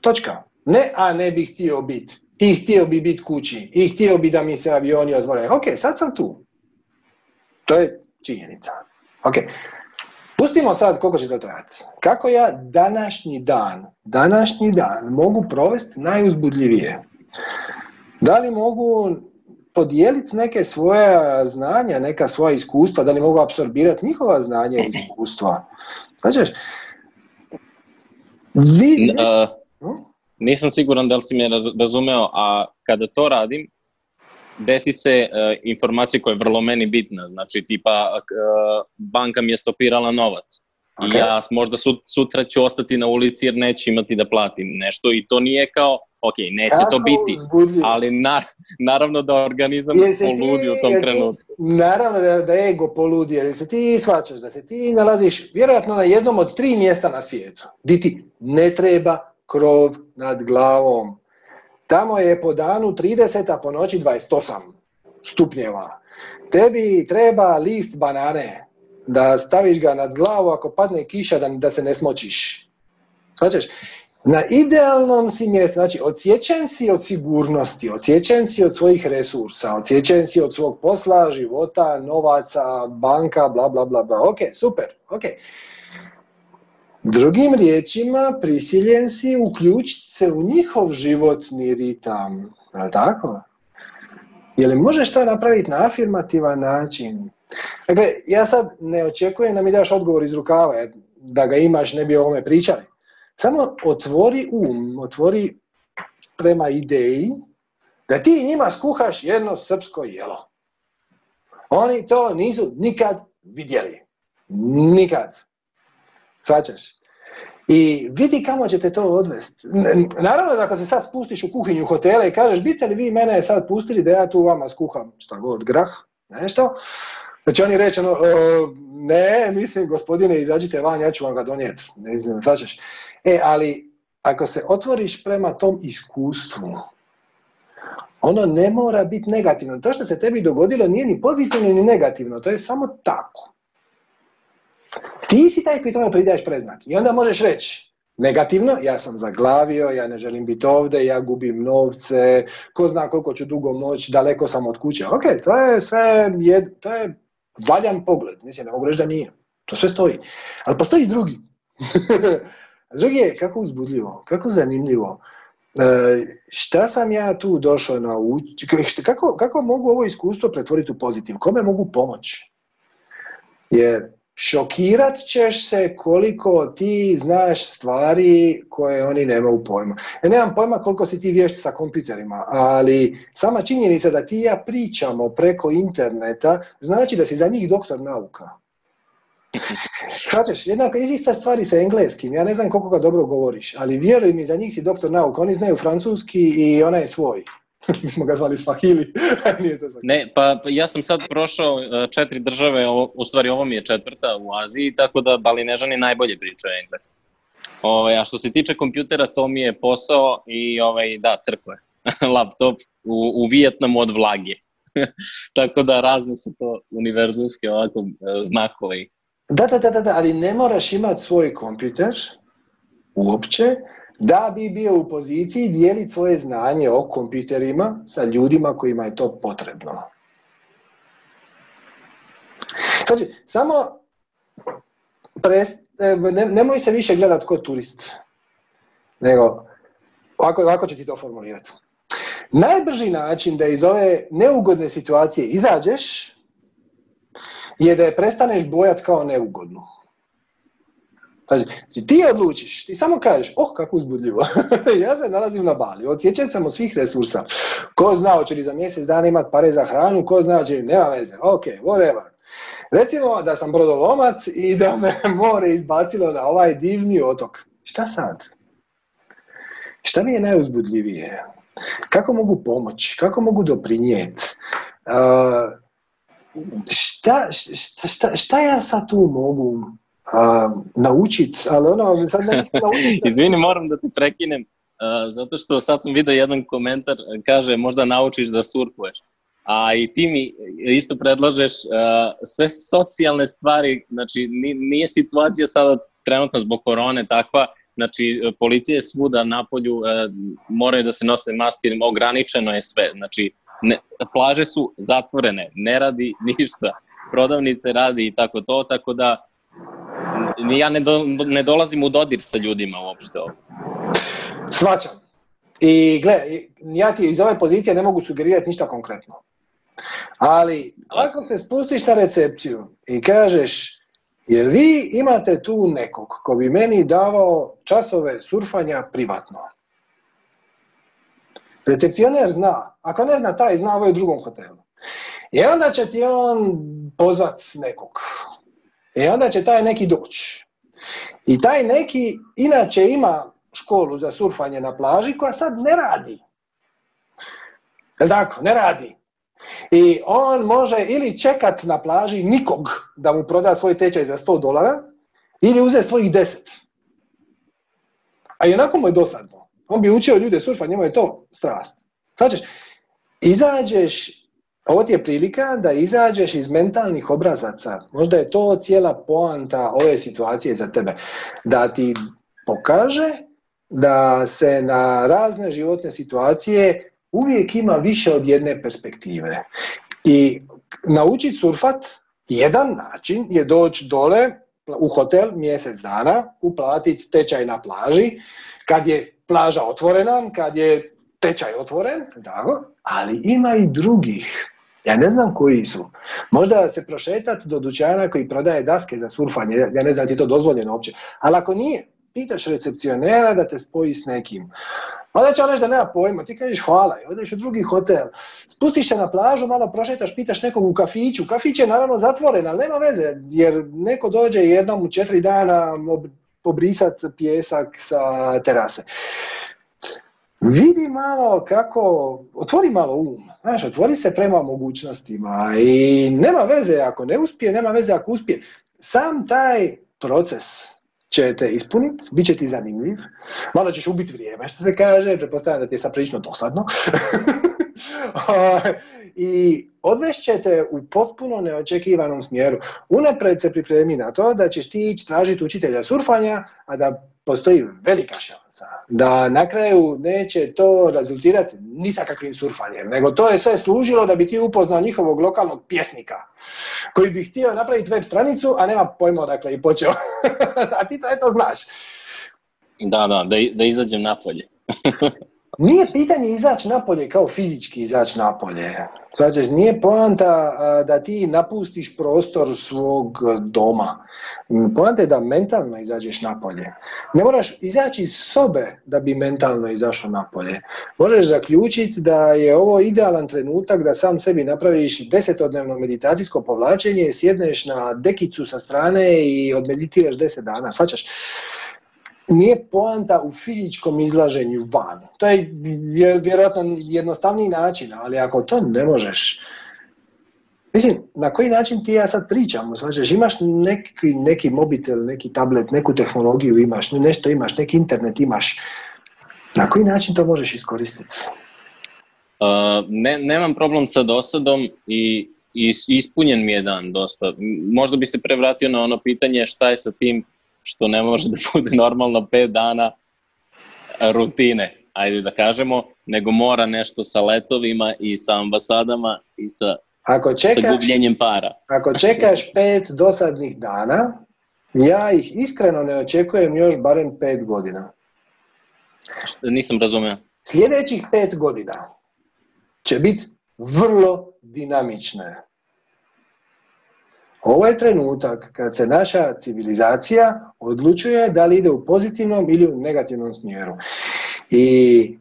Točka. Ne, a ne bih htio biti. I htio bi biti kući. I htio bi da mi se avioni otvore. Ok, sad sam tu. To je činjenica. Ok. Pustimo sad koliko će to trajati. Kako ja današnji dan, današnji dan mogu provesti najuzbudljivije? Da li mogu podijeliti neke svoje znanja, neka svoja iskustva, da li mogu apsorbirati njihova znanja i iskustva? Znači, vi... Uh, nisam siguran da li si me razumeo, a kada to radim, desi se uh, informacija koja je vrlo meni bitna, znači tipa uh, banka mi je stopirala novac. Okay. I ja možda sutra ću ostati na ulici jer neću imati da platim nešto i to nije kao, ok, neće to biti, ali na, naravno da organizam poludi u tom trenutku. Naravno da, da ego poludi, jer se ti shvaćaš da se ti nalaziš vjerojatno na jednom od tri mjesta na svijetu, di ti ne treba krov nad glavom, Tamo je po danu 30, a po noći 28 stupnjeva. Tebi treba list banane, da staviš ga nad glavu ako padne kiša da, da se ne smočiš. Značiš, na idealnom si mjestu, znači odsječen si od sigurnosti, odsječen si od svojih resursa, odsječen si od svog posla, života, novaca, banka, bla bla bla bla. Ok, super, ok. Drugim riječima, prisiljen si uključiti se u njihov životni ritam, je tako? Je li možeš to napraviti na afirmativan način? Dakle, ja sad ne očekujem da mi daš odgovor iz rukava, jer da ga imaš ne bi o ovome pričali. Samo otvori um, otvori prema ideji da ti njima skuhaš jedno srpsko jelo. Oni to nisu nikad vidjeli. Nikad. Svačaš? I vidi kamo će te to odvesti. Naravno da ako se sad spustiš u kuhinju hotela i kažeš biste li vi mene sad pustili da ja tu vama skuham šta god, grah, nešto, će oni reći ne, mislim gospodine izađite van, ja ću vam ga donijeti, ne znam, svačaš. E, ali ako se otvoriš prema tom iskustvu, ono ne mora biti negativno. To što se tebi dogodilo nije ni pozitivno ni negativno, to je samo tako. Ti si taj koji tome pridaješ preznak. I onda možeš reći, negativno, ja sam zaglavio, ja ne želim biti ovdje, ja gubim novce, ko zna koliko ću dugo moći, daleko sam od kuće. Ok, to je sve, jed, to je valjan pogled, mislim, ne mogu reći da nije. To sve stoji. Ali postoji drugi. drugi je kako uzbudljivo, kako zanimljivo. E, šta sam ja tu došao naučiti, kako, kako mogu ovo iskustvo pretvoriti u pozitiv, kome mogu pomoći? Jer šokirat ćeš se koliko ti znaš stvari koje oni nemaju pojma. Ja nemam pojma koliko si ti vješt sa kompjuterima, ali sama činjenica da ti ja pričamo preko interneta znači da si za njih doktor nauka. Shvaćaš, jednako ista stvari sa engleskim, ja ne znam koliko ga dobro govoriš, ali vjeruj mi, za njih si doktor nauka, oni znaju francuski i ona je svoj. Mi smo ga zvali Swahili. Nije to ne, pa, pa ja sam sad prošao e, četiri države, u stvari ovo mi je četvrta u Aziji, tako da Balinežani najbolje pričaju engleski. Ovaj, a što se tiče kompjutera, to mi je posao i ovaj, da, crkve. Laptop u, u Vijetnamu od vlage. tako da razne su to univerzumske ovako e, znakove. Da, da, da, da, ali ne moraš imati svoj kompjuter uopće, da bi bio u poziciji dijeliti svoje znanje o kompjuterima sa ljudima kojima je to potrebno. Znači, samo ne, nemoj se više gledati kao turist, nego ovako, ovako ću ti to formulirati. Najbrži način da iz ove neugodne situacije izađeš je da je prestaneš bojati kao neugodnu. Znači, ti odlučiš, ti samo kažeš, oh, kako uzbudljivo, ja se nalazim na Bali, odsjećam sam od svih resursa. Ko zna, hoće li za mjesec dana imati pare za hranu, ko zna, će nema veze, ok, whatever. Recimo da sam brodolomac i da me more izbacilo na ovaj divni otok. Šta sad? Šta mi je najuzbudljivije? Kako mogu pomoći? Kako mogu doprinijeti? Uh, šta, šta, šta, ja sad tu mogu naučiti, ali ono, sad ne naučiti. Izvini, moram da te prekinem, zato što sad sam vidio jedan komentar, kaže možda naučiš da surfuješ. A i ti mi isto predlažeš sve socijalne stvari, znači nije situacija sada trenutno zbog korone takva, znači policija je svuda na polju, moraju da se nose maske, ograničeno je sve, znači ne, plaže su zatvorene, ne radi ništa, prodavnice radi i tako to, tako da ja ne, do, ne dolazim u dodir sa ljudima uopšte ovo. Svačam. I gle, ja ti iz ove pozicije ne mogu sugerirati ništa konkretno. Ali, ako se spustiš na recepciju i kažeš, jer vi imate tu nekog ko bi meni davao časove surfanja privatno. Recepcioner zna, ako ne zna taj, zna ovo u drugom hotelu. I onda će ti on pozvat nekog i onda će taj neki doći. I taj neki inače ima školu za surfanje na plaži koja sad ne radi. Jel tako? Ne radi. I on može ili čekat na plaži nikog da mu proda svoj tečaj za 100 dolara ili uzeti svojih 10. A i onako mu je dosadno. On bi učio ljude surfa, njemu je to strast. Znači, izađeš ovo ti je prilika da izađeš iz mentalnih obrazaca. Možda je to cijela poanta ove situacije za tebe. Da ti pokaže da se na razne životne situacije uvijek ima više od jedne perspektive. I naučiti surfat, jedan način je doći dole u hotel mjesec dana, uplatiti tečaj na plaži, kad je plaža otvorena, kad je tečaj otvoren, tako, ali ima i drugih. Ja ne znam koji su. Možda se prošetati do dućana koji prodaje daske za surfanje, ja ne znam ti to dozvoljeno uopće. Ali ako nije, pitaš recepcionera da te spoji s nekim. Onda će da nema pojma, ti kažeš hvala i odeš u drugi hotel. Spustiš se na plažu, malo prošetaš, pitaš nekog u kafiću. Kafić je naravno zatvoren, ali nema veze, jer neko dođe jednom u četiri dana obrisat pjesak sa terase. Vidi malo kako, otvori malo um, znaš, otvori se prema mogućnostima i nema veze ako ne uspije, nema veze ako uspije. Sam taj proces će te ispuniti, bit će ti zanimljiv, malo ćeš ubiti vrijeme, što se kaže, pretpostavljam da ti je sad prilično dosadno. I odvešćete u potpuno neočekivanom smjeru. Unapred se pripremi na to da ćeš ti ići tražiti učitelja surfanja, a da postoji velika šansa da na kraju neće to rezultirati ni sa kakvim surfanjem, nego to je sve služilo da bi ti upoznao njihovog lokalnog pjesnika koji bi htio napraviti web stranicu, a nema pojma dakle i počeo. a ti to eto znaš. Da, da, da, da izađem napolje. Nije pitanje izaći napolje kao fizički izaći napolje. Znači, nije poanta da ti napustiš prostor svog doma. Poanta je da mentalno izađeš napolje. Ne moraš izaći iz sobe da bi mentalno izašao napolje. Možeš zaključiti da je ovo idealan trenutak da sam sebi napraviš desetodnevno meditacijsko povlačenje, sjedneš na dekicu sa strane i odmeditiraš deset dana. Svačaš? Nije poanta u fizičkom izlaženju van. To je vjerojatno jednostavniji način, ali ako to ne možeš, Mislim, na koji način ti ja sad pričam? Znači, imaš neki, neki mobitel, neki tablet, neku tehnologiju imaš, nešto imaš, neki internet imaš. Na koji način to možeš iskoristiti? Uh, ne, nemam problem sa dosadom i, i ispunjen mi je dan dosta. Možda bi se prevratio na ono pitanje šta je sa tim što ne može da bude normalno 5 dana rutine, ajde da kažemo, nego mora nešto sa letovima i sa ambasadama i sa, ako čekaš, sa gubljenjem para. Ako čekaš pet dosadnih dana, ja ih iskreno ne očekujem još barem pet godina. Što, nisam razumio. Sljedećih pet godina će biti vrlo dinamične. Ovo je trenutak kad se naša civilizacija odlučuje da li ide u pozitivnom ili u negativnom smjeru. I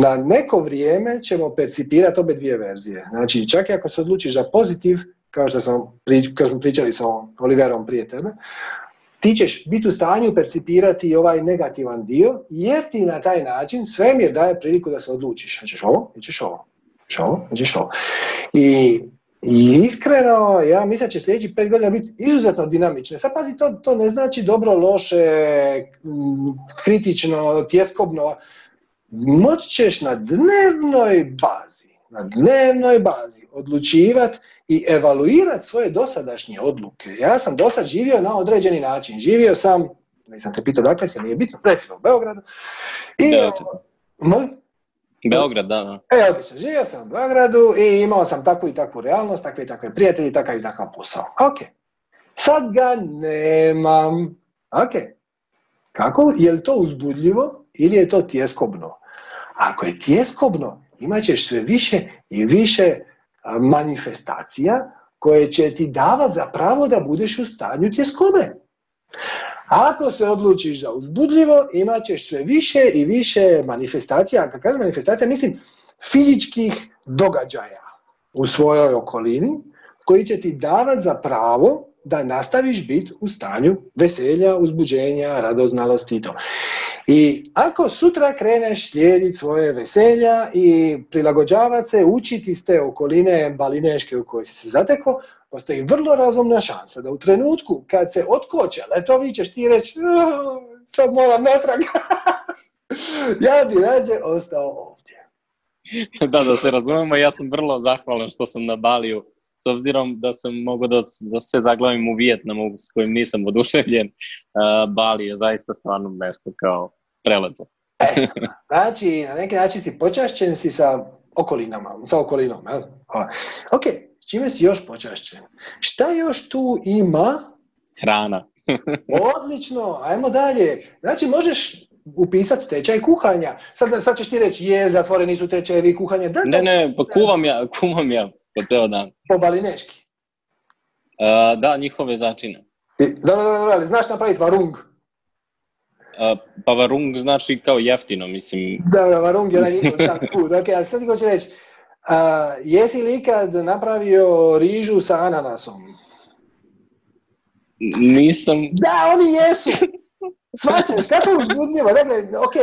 na neko vrijeme ćemo percipirati obe dvije verzije. Znači, čak i ako se odlučiš za pozitiv, kao što sam kao smo pričali sa Oliverom prije tebe, ti ćeš biti u stanju percipirati ovaj negativan dio, jer ti na taj način svemir daje priliku da se odlučiš. Hoćeš ovo, hoćeš ovo, hoćeš ovo, hoćeš ovo. I i iskreno, ja mislim da će sljedeći pet godina biti izuzetno dinamične. Sad pazi, to, to ne znači dobro, loše, kritično, tjeskobno. Moći ćeš na dnevnoj bazi, na dnevnoj bazi odlučivati i evaluirati svoje dosadašnje odluke. Ja sam do sad živio na određeni način. Živio sam, nisam te pitao dakle se, nije bitno, recimo u Beogradu. I, da, Beograd, da, da. E, odlično, živio sam u Beogradu i imao sam takvu i takvu realnost, takve i takve prijatelji, takav i takav posao. Ok. Sad ga nemam. Ok. Kako? Je li to uzbudljivo ili je to tjeskobno? Ako je tjeskobno, imat ćeš sve više i više manifestacija koje će ti davati za pravo da budeš u stanju tjeskobe. Ako se odlučiš za uzbudljivo, imat ćeš sve više i više manifestacija, kad kažem manifestacija, mislim fizičkih događaja u svojoj okolini, koji će ti davati za pravo da nastaviš biti u stanju veselja, uzbuđenja, radoznalosti i to. I ako sutra kreneš slijediti svoje veselja i prilagođavati se, učiti iz te okoline balineške u kojoj si se zateko, postoji vrlo razumna šansa da u trenutku kad se otkoče letovi ćeš ti reći sad moram natrag. ja bi rađe ostao ovdje. da, da se razumemo, ja sam vrlo zahvalan što sam na Baliju s obzirom da sam mogao da, da se zaglavim u Vijetnamu s kojim nisam oduševljen, uh, Bali je zaista stvarno mesto kao prelepo. e, znači, na neki način si počašćen si sa okolinama, sa okolinom. Jel? Ok, čime si još počašćen? Šta još tu ima? Hrana. Odlično, ajmo dalje. Znači, možeš upisati tečaj kuhanja. Sad, sad ćeš ti reći, je, zatvoreni su tečajevi kuhanja. Da, ne, ne, pa kuvam ja, kuvam ja po ceo dan. Po balineški? Uh, da, njihove začine. Da, da, da, ali znaš napraviti varung? Uh, pa varung znači kao jeftino, mislim. Da, da, varung je na njihov food. Ok, ali sad ti hoću reći, A, jesi li ikad napravio rižu sa ananasom? Nisam. Da, oni jesu! Svaćaš, kako je uzbudljivo. Dakle, ok,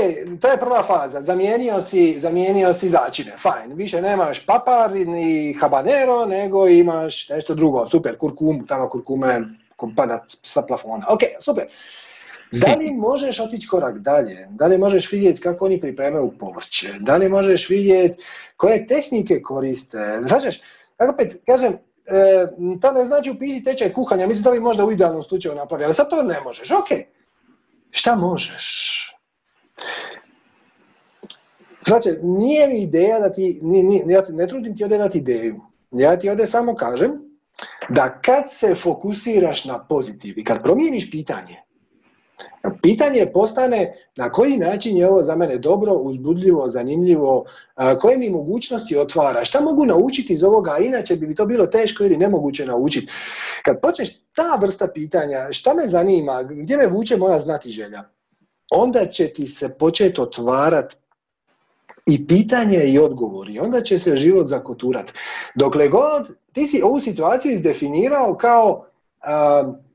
to je prva faza. Zamijenio si, zamijenio si začine, fajn. Više nemaš papar ni habanero, nego imaš nešto drugo. Super, kurkumu, tamo kurkume pada sa plafona. Ok, super. Da li možeš otići korak dalje? Da li možeš vidjeti kako oni pripremaju povrće? Da li možeš vidjeti koje tehnike koriste? Znaš, opet, kažem, e, to ne znači upisati tečaj kuhanja, mislim da bi možda u idealnom slučaju napravili, ali sad to ne možeš, ok. Šta možeš? Znači, nije mi ideja da ti, ja ne trudim ti ovdje dati ideju, ja ti ovdje samo kažem da kad se fokusiraš na pozitiv i kad promijeniš pitanje, Pitanje postane na koji način je ovo za mene dobro, uzbudljivo, zanimljivo, koje mi mogućnosti otvara, šta mogu naučiti iz ovoga, a inače bi mi to bilo teško ili nemoguće naučiti. Kad počneš ta vrsta pitanja, šta me zanima, gdje me vuče moja znati želja, onda će ti se početi otvarati i pitanje i odgovori, onda će se život zakoturat. Dokle god ti si ovu situaciju izdefinirao kao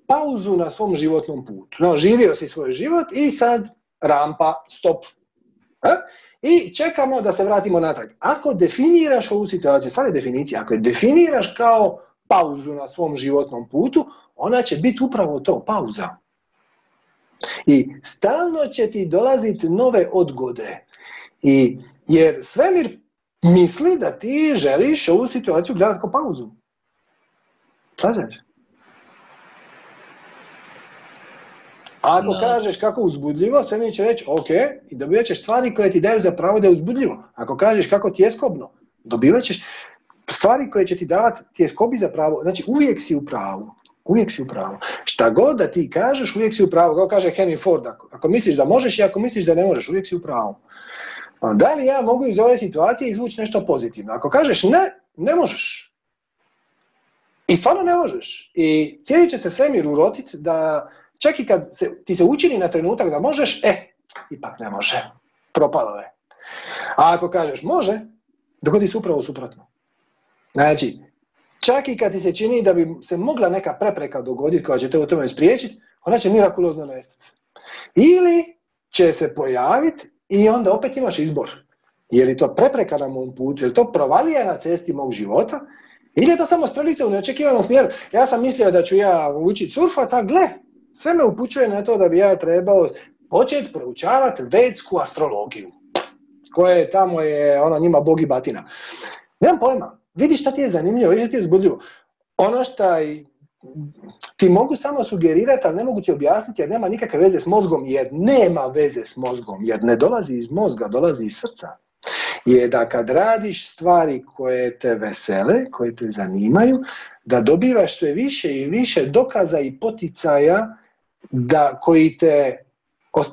pauzu na svom životnom putu. No, živio si svoj život i sad rampa, stop. I čekamo da se vratimo natrag. Ako definiraš ovu situaciju, stvari definicija, ako je definiraš kao pauzu na svom životnom putu, ona će biti upravo to, pauza. I stalno će ti dolaziti nove odgode. I, jer svemir misli da ti želiš ovu situaciju gledati kao pauzu. Pazaš? A ako kažeš kako uzbudljivo, sve mi će reći ok, i dobivat ćeš stvari koje ti daju za pravo da je uzbudljivo. Ako kažeš kako tjeskobno, dobivat ćeš stvari koje će ti davati tjeskobi za pravo. Znači uvijek si u pravu. Uvijek si u pravu. Šta god da ti kažeš, uvijek si u pravu. Kao kaže Henry Ford, ako, ako misliš da možeš i ako misliš da ne možeš, uvijek si u pravu. Da li ja mogu iz ove situacije izvući nešto pozitivno? Ako kažeš ne, ne možeš. I stvarno ne možeš. I cijeli će se svemir urotiti da Čak i kad se, ti se učini na trenutak da možeš, e, ipak ne može. Propalo je. A ako kažeš može, dogodi se upravo suprotno. Znači, čak i kad ti se čini da bi se mogla neka prepreka dogoditi koja će te u tome spriječiti, ona će mirakulozno nestati. Ili će se pojaviti i onda opet imaš izbor. Je li to prepreka na mom putu, je li to provalija na cesti mog života, ili je to samo strelica u neočekivanom smjeru. Ja sam mislio da ću ja učiti surfat, a gle, sve me upućuje na to da bi ja trebao početi proučavati vedsku astrologiju, koje tamo je ona njima bogi batina. Nemam pojma, vidi šta ti je zanimljivo, vidi šta ti je zbudljivo. Ono što ti mogu samo sugerirati, ali ne mogu ti objasniti jer nema nikakve veze s mozgom, jer nema veze s mozgom, jer ne dolazi iz mozga, dolazi iz srca. Je da kad radiš stvari koje te vesele, koje te zanimaju, da dobivaš sve više i više dokaza i poticaja da, koji te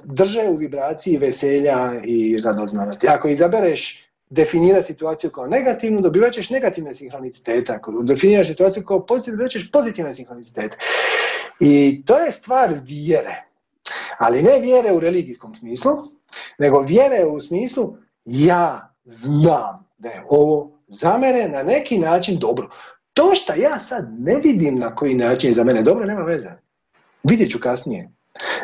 drže u vibraciji veselja i radoznalosti. Ako izabereš definira situaciju kao negativnu, dobivat ćeš negativne sinhronicitete. Ako definiraš situaciju kao pozitivnu, dobivat ćeš pozitivne sinhronicitete. I to je stvar vjere. Ali ne vjere u religijskom smislu, nego vjere u smislu ja znam da je ovo za mene na neki način dobro. To što ja sad ne vidim na koji način je za mene dobro, nema veze. Vidjet ću kasnije.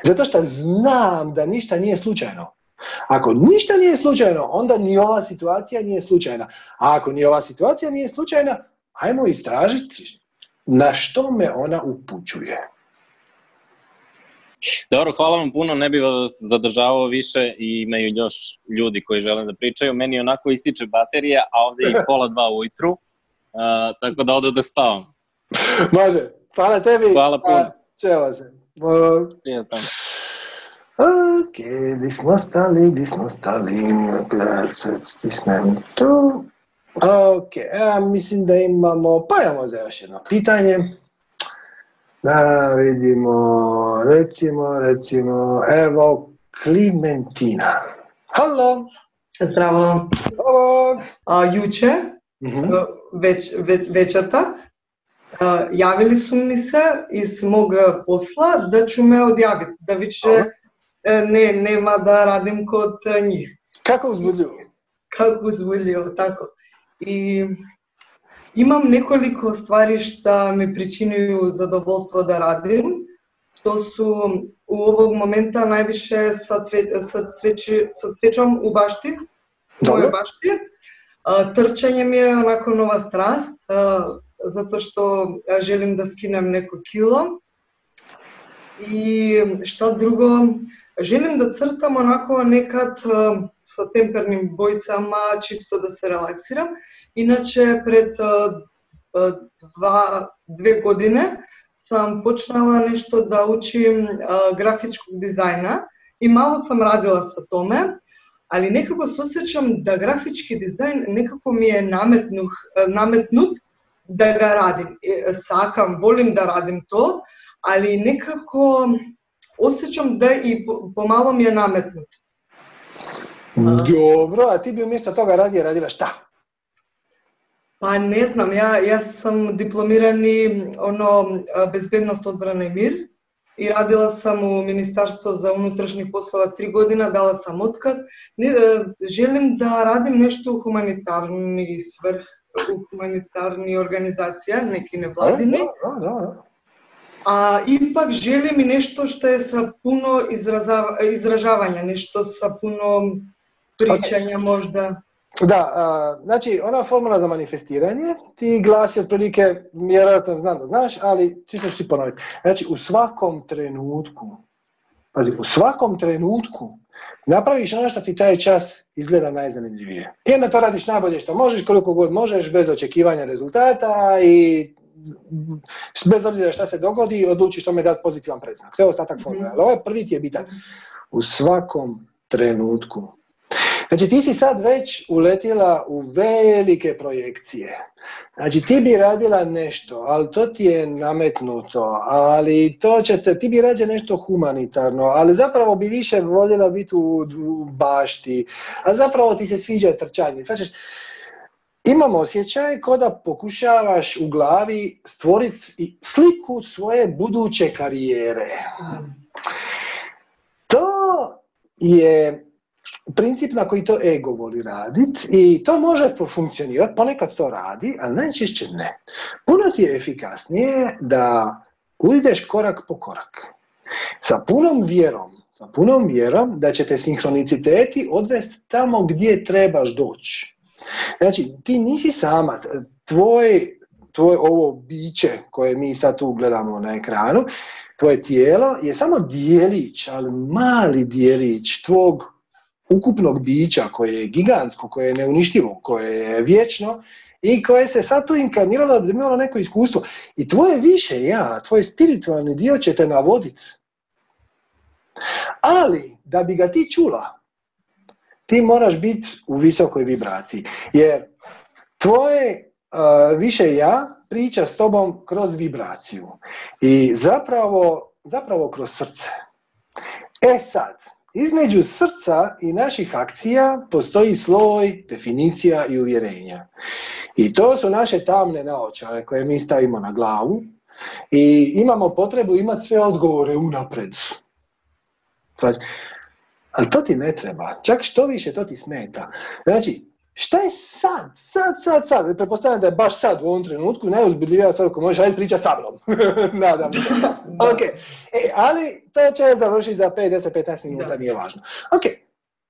Zato što znam da ništa nije slučajno. Ako ništa nije slučajno, onda ni ova situacija nije slučajna. A ako ni ova situacija nije slučajna, ajmo istražiti na što me ona upućuje. Dobro, hvala vam puno, ne bih vas zadržavao više i imaju još ljudi koji žele da pričaju. Meni onako ističe baterija, a ovdje je pola dva ujutru, uh, tako da odo da spavam. Može, hvala tebi. Hvala puno. Chelsea. Uh, je ja, tam. Okay, nismo stali, nismo stali, da se stisnem tu. Okay, ja, mislim, da imamo, pa imamo zdaj še eno pitanje. Da vidimo, recimo, recimo, evo, Klementina. Halo. Zdravo. Halo. A, juče, uh -huh. več, ve, večata, јавили су ми се и смог посла да ќе ме одјавите, да виче не, нема да радим код нив. Како узбудливо? Како узбудливо, тако. И имам неколико ствари што ме причинују задоволство да радим. Тоа су у овог момента највише со цве, со цвечи, со цвечом у башти, мојот башти. Трчање ми е онако нова страст, затоа што желим да скинем некој кило. И што друго, желим да цртам онако некад со темперни бојца, ама чисто да се релаксирам. Иначе пред два, две години сам почнала нешто да учим графичког дизајна и мало сам радила со томе, али некако сосечам да графички дизајн некако ми е наметнух, наметнут да го радим. Сакам, волим да радим тоа, али некако осеќам да и помало ми е наметнут. Добро, а ти би уместо тога ради радила шта? Па не знам, ја јас сум дипломирани оно безбедност, одбрана и мир и радела сам у Министарство за унутрешни послова три година, дала сам отказ. Не, желим да радим нешто хуманитарни сврх humanitarni organizacija, neki nevladini. Da, da, da. A ipak želim i nešto što je sa puno izražavanja, nešto sa puno pričanja možda. Da, a, znači ona formula za manifestiranje ti glasi otprilike, vjerojatno znam da znaš, ali čisto ću ti ponoviti. Znači u svakom trenutku, pazi, u svakom trenutku napraviš ono što ti taj čas izgleda najzanimljivije. I onda to radiš najbolje što možeš, koliko god možeš, bez očekivanja rezultata i bez obzira šta se dogodi, odlučiš tome dati pozitivan predznak. To je ostatak formule. Ali ovaj prvi ti je bitan. U svakom trenutku Znači ti si sad već uletila u velike projekcije. Znači ti bi radila nešto, ali to ti je nametnuto, ali to će te, ti bi rađe nešto humanitarno, ali zapravo bi više voljela biti u, bašti, a zapravo ti se sviđa trčanje. Znači, imamo osjećaj kao da pokušavaš u glavi stvoriti sliku svoje buduće karijere. To je princip na koji to ego voli raditi i to može funkcionirati, ponekad to radi, ali najčešće ne. Puno ti je efikasnije da ideš korak po korak. Sa punom vjerom, sa punom vjerom da će te sinhroniciteti odvesti tamo gdje trebaš doći. Znači, ti nisi sama, tvoj, tvoj ovo biće koje mi sad tu gledamo na ekranu, tvoje tijelo je samo dijelić, ali mali dijelić tvog ukupnog bića koje je gigantsko, koje je neuništivo, koje je vječno i koje se sad tu inkarniralo da bi imalo neko iskustvo. I tvoje više ja, tvoj spiritualni dio će te navoditi. Ali, da bi ga ti čula, ti moraš biti u visokoj vibraciji. Jer tvoje uh, više ja priča s tobom kroz vibraciju. I zapravo, zapravo kroz srce. E sad, između srca i naših akcija postoji sloj, definicija i uvjerenja. I to su naše tamne naočare koje mi stavimo na glavu i imamo potrebu imati sve odgovore unapred. Znači, ali to ti ne treba. Čak što više to ti smeta. Znači, Šta je sad? Sad, sad, sad. Pretpostavljam da je baš sad u ovom trenutku najuzbiljivija stvar koju možeš ajde pričati sa mnom. Nadam se. ok. E, ali to će završiti za 5, 10, 15 minuta, nije važno. Ok.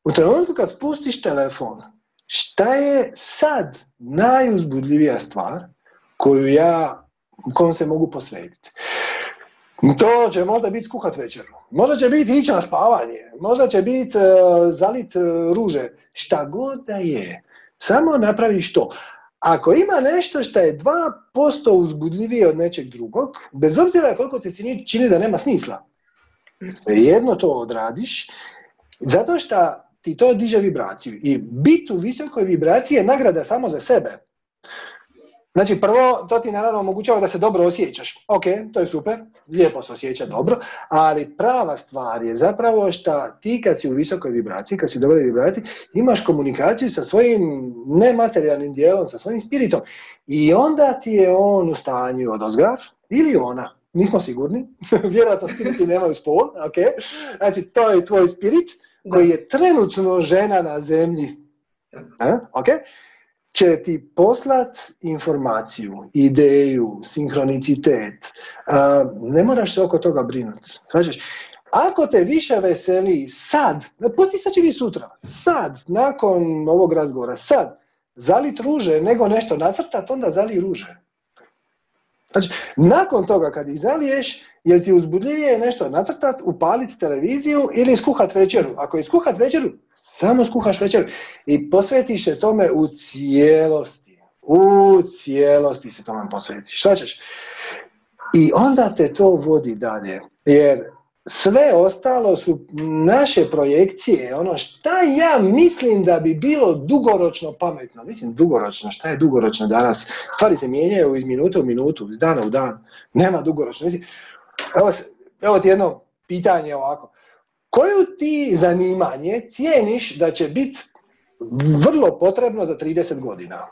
U trenutku kad spustiš telefon, šta je sad najuzbudljivija stvar koju ja, kojom se mogu posvetiti? To će možda biti skuhat večeru, možda će biti ići na spavanje, možda će biti uh, zalit uh, ruže, šta god da je. Samo napraviš to. Ako ima nešto što je 2% uzbudljivije od nečeg drugog, bez obzira koliko ti se čini da nema smisla, svejedno to odradiš, zato što ti to diže vibraciju. I biti u visokoj vibraciji je nagrada samo za sebe. Znači, prvo, to ti naravno omogućava da se dobro osjećaš. Ok, to je super, lijepo se osjeća dobro, ali prava stvar je zapravo što ti kad si u visokoj vibraciji, kad si u dobroj vibraciji, imaš komunikaciju sa svojim nematerijalnim dijelom, sa svojim spiritom. I onda ti je on u stanju odozgar ili ona, nismo sigurni, vjerojatno spiriti nemaju spol, ok, znači to je tvoj spirit koji je trenutno žena na zemlji, ok, će ti poslat informaciju, ideju, sinkronicitet. Ne moraš se oko toga brinuti. Znači, ako te više veseli sad, pusti sad će biti sutra, sad, nakon ovog razgovora, sad, zalit ruže nego nešto nacrtat, onda zali ruže. Znači, nakon toga kad ih zaliješ, jel ti uzbudljivije nešto nacrtat, upaliti televiziju ili skuhat večeru? Ako je skuhat večeru, samo skuhaš večeru i posvetiš se tome u cijelosti. U cijelosti se tome posvetiš. Šta ćeš? I onda te to vodi dalje. Jer sve ostalo su naše projekcije, ono šta ja mislim da bi bilo dugoročno pametno. Mislim, dugoročno, šta je dugoročno danas? Stvari se mijenjaju iz minute u minutu, iz dana u dan. Nema dugoročno. Mislim, evo, evo ti jedno pitanje ovako. Koju ti zanimanje cijeniš da će biti vrlo potrebno za 30 godina?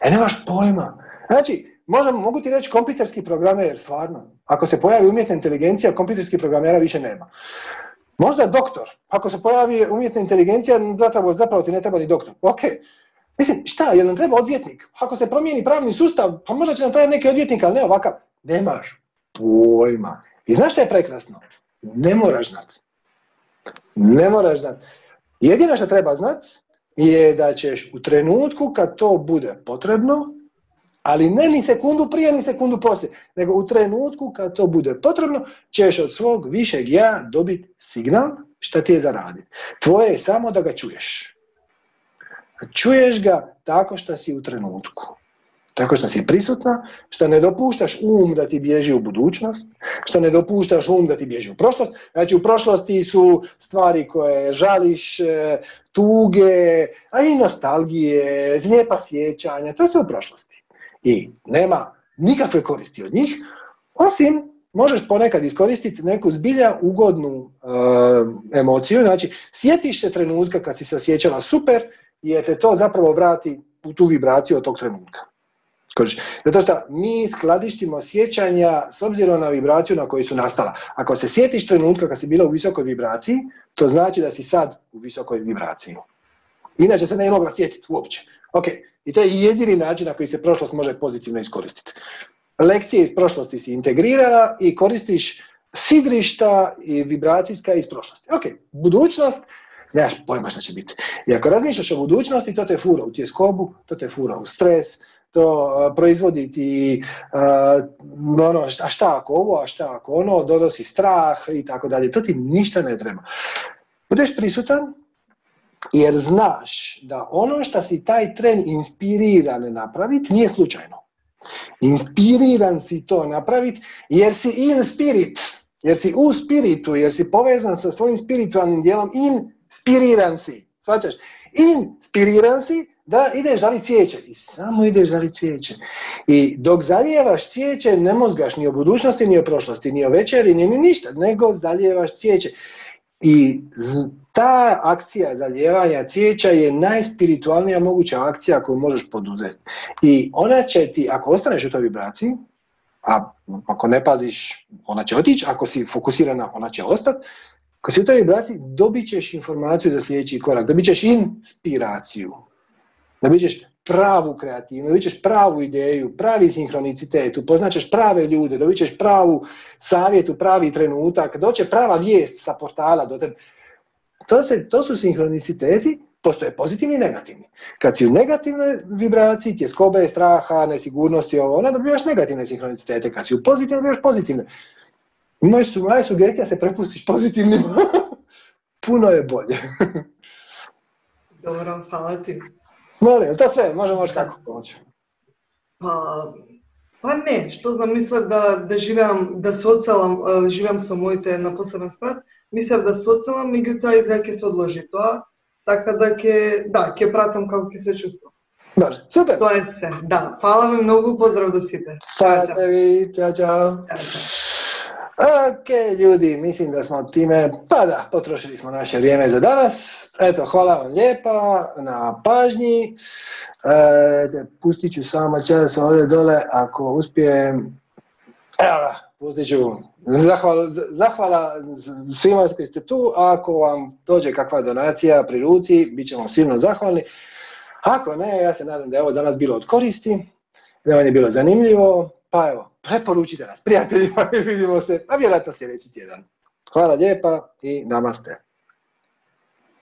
E, nemaš pojma. Znači, Možem, mogu ti reći kompjuterski programer, stvarno. Ako se pojavi umjetna inteligencija, kompjuterskih programera više nema. Možda doktor. Ako se pojavi umjetna inteligencija, zapravo, zapravo ti ne treba ni doktor. Ok. Mislim, šta, jel nam treba odvjetnik? Ako se promijeni pravni sustav, pa možda će nam trebati neki odvjetnik, ali ne ovakav. Nemaš pojma. I znaš šta je prekrasno? Ne moraš znat. Ne moraš znat. Jedino što treba znat je da ćeš u trenutku kad to bude potrebno, ali ne ni sekundu prije, ni sekundu poslije, nego u trenutku kad to bude potrebno, ćeš od svog višeg ja dobiti signal šta ti je za raditi. Tvoje je samo da ga čuješ. Čuješ ga tako što si u trenutku. Tako što si prisutna, što ne dopuštaš um da ti bježi u budućnost, što ne dopuštaš um da ti bježi u prošlost. Znači u prošlosti su stvari koje žališ, e, tuge, a i nostalgije, lijepa sjećanja, to sve u prošlosti i nema nikakve koristi od njih, osim možeš ponekad iskoristiti neku zbilja ugodnu e, emociju, znači sjetiš se trenutka kad si se osjećala super, jer te to zapravo vrati u tu vibraciju od tog trenutka. Zato što mi skladištimo sjećanja s obzirom na vibraciju na kojoj su nastala. Ako se sjetiš trenutka kad si bila u visokoj vibraciji, to znači da si sad u visokoj vibraciji. Inače se ne mogla sjetiti uopće. Ok, i to je jedini način na koji se prošlost može pozitivno iskoristiti. Lekcije iz prošlosti si integrirala i koristiš sidrišta i vibracijska iz prošlosti. Ok, budućnost, nemaš pojma šta će biti. I ako razmišljaš o budućnosti, to te fura u tjeskobu, to te fura u stres, to proizvodi ti ono, a šta ako ovo, a šta ako ono, donosi strah i tako dalje. To ti ništa ne treba. Budeš prisutan, jer znaš da ono što si taj tren inspiriran napraviti nije slučajno. Inspiriran si to napraviti jer si in spirit, jer si u spiritu, jer si povezan sa svojim spiritualnim dijelom, inspiriran si. Svačaš? Inspiriran si da ideš žali cvijeće i samo ideš žali cvijeće. I dok zalijevaš cvijeće ne mozgaš ni o budućnosti, ni o prošlosti, ni o večeri, ni, ni ništa, nego zalijevaš cvijeće. I ta akcija zalijevanja cvijeća je najspiritualnija moguća akcija koju možeš poduzeti. I ona će ti, ako ostaneš u toj vibraciji, a ako ne paziš, ona će otići, ako si fokusirana, ona će ostati, ako si u toj vibraciji, dobit ćeš informaciju za sljedeći korak, dobit ćeš inspiraciju, dobit ćeš pravu kreativnost, dobit ćeš pravu ideju, pravi sinhronicitet, upoznaćeš prave ljude, dobit ćeš pravu savjetu, pravi trenutak, doće prava vijest sa portala do tebe. To, se, to su sinhroniciteti, postoje pozitivni i negativni. Kad si u negativnoj vibraciji, tjeskobe, straha, nesigurnosti, ovo, onda dobivaš negativne sinhronicitete. Kad si u pozitivnoj, dobivaš pozitivne. Moja su, moja sugestija se prepustiš pozitivnim. Puno je bolje. Dobro, hvala ti. Molim, to sve, može, može kako pomoći. Pa, pa ne, što znam, mislim da, da živim, da socijalam, e, živim sa mojte na poseben sprat, мислев да се оцелам, меѓутоа изгледа ќе се одложи тоа, така да ќе, да, ќе пратам како ќе се чувствам. Добре, супер. Тоа е се. Да, фала ви многу, поздрав до сите. Чао, чао. Ви, чао, чао. чао, чао. Океј, мислим да смо тиме, па да, потрошили смо наше време за данас. Ето, хвала вам лепа на пажњи. Е, да, пустичу само час овде доле, ако успеем Evo ga, pustit ću. Zahvala, zahvala svima koji ste tu. Ako vam dođe kakva donacija pri ruci, bit ćemo silno zahvalni. Ako ne, ja se nadam da je ovo danas bilo od koristi, da vam je bilo zanimljivo. Pa evo, preporučite nas prijateljima i vidimo se, a vjerojatno sljedeći tjedan. Hvala lijepa i namaste.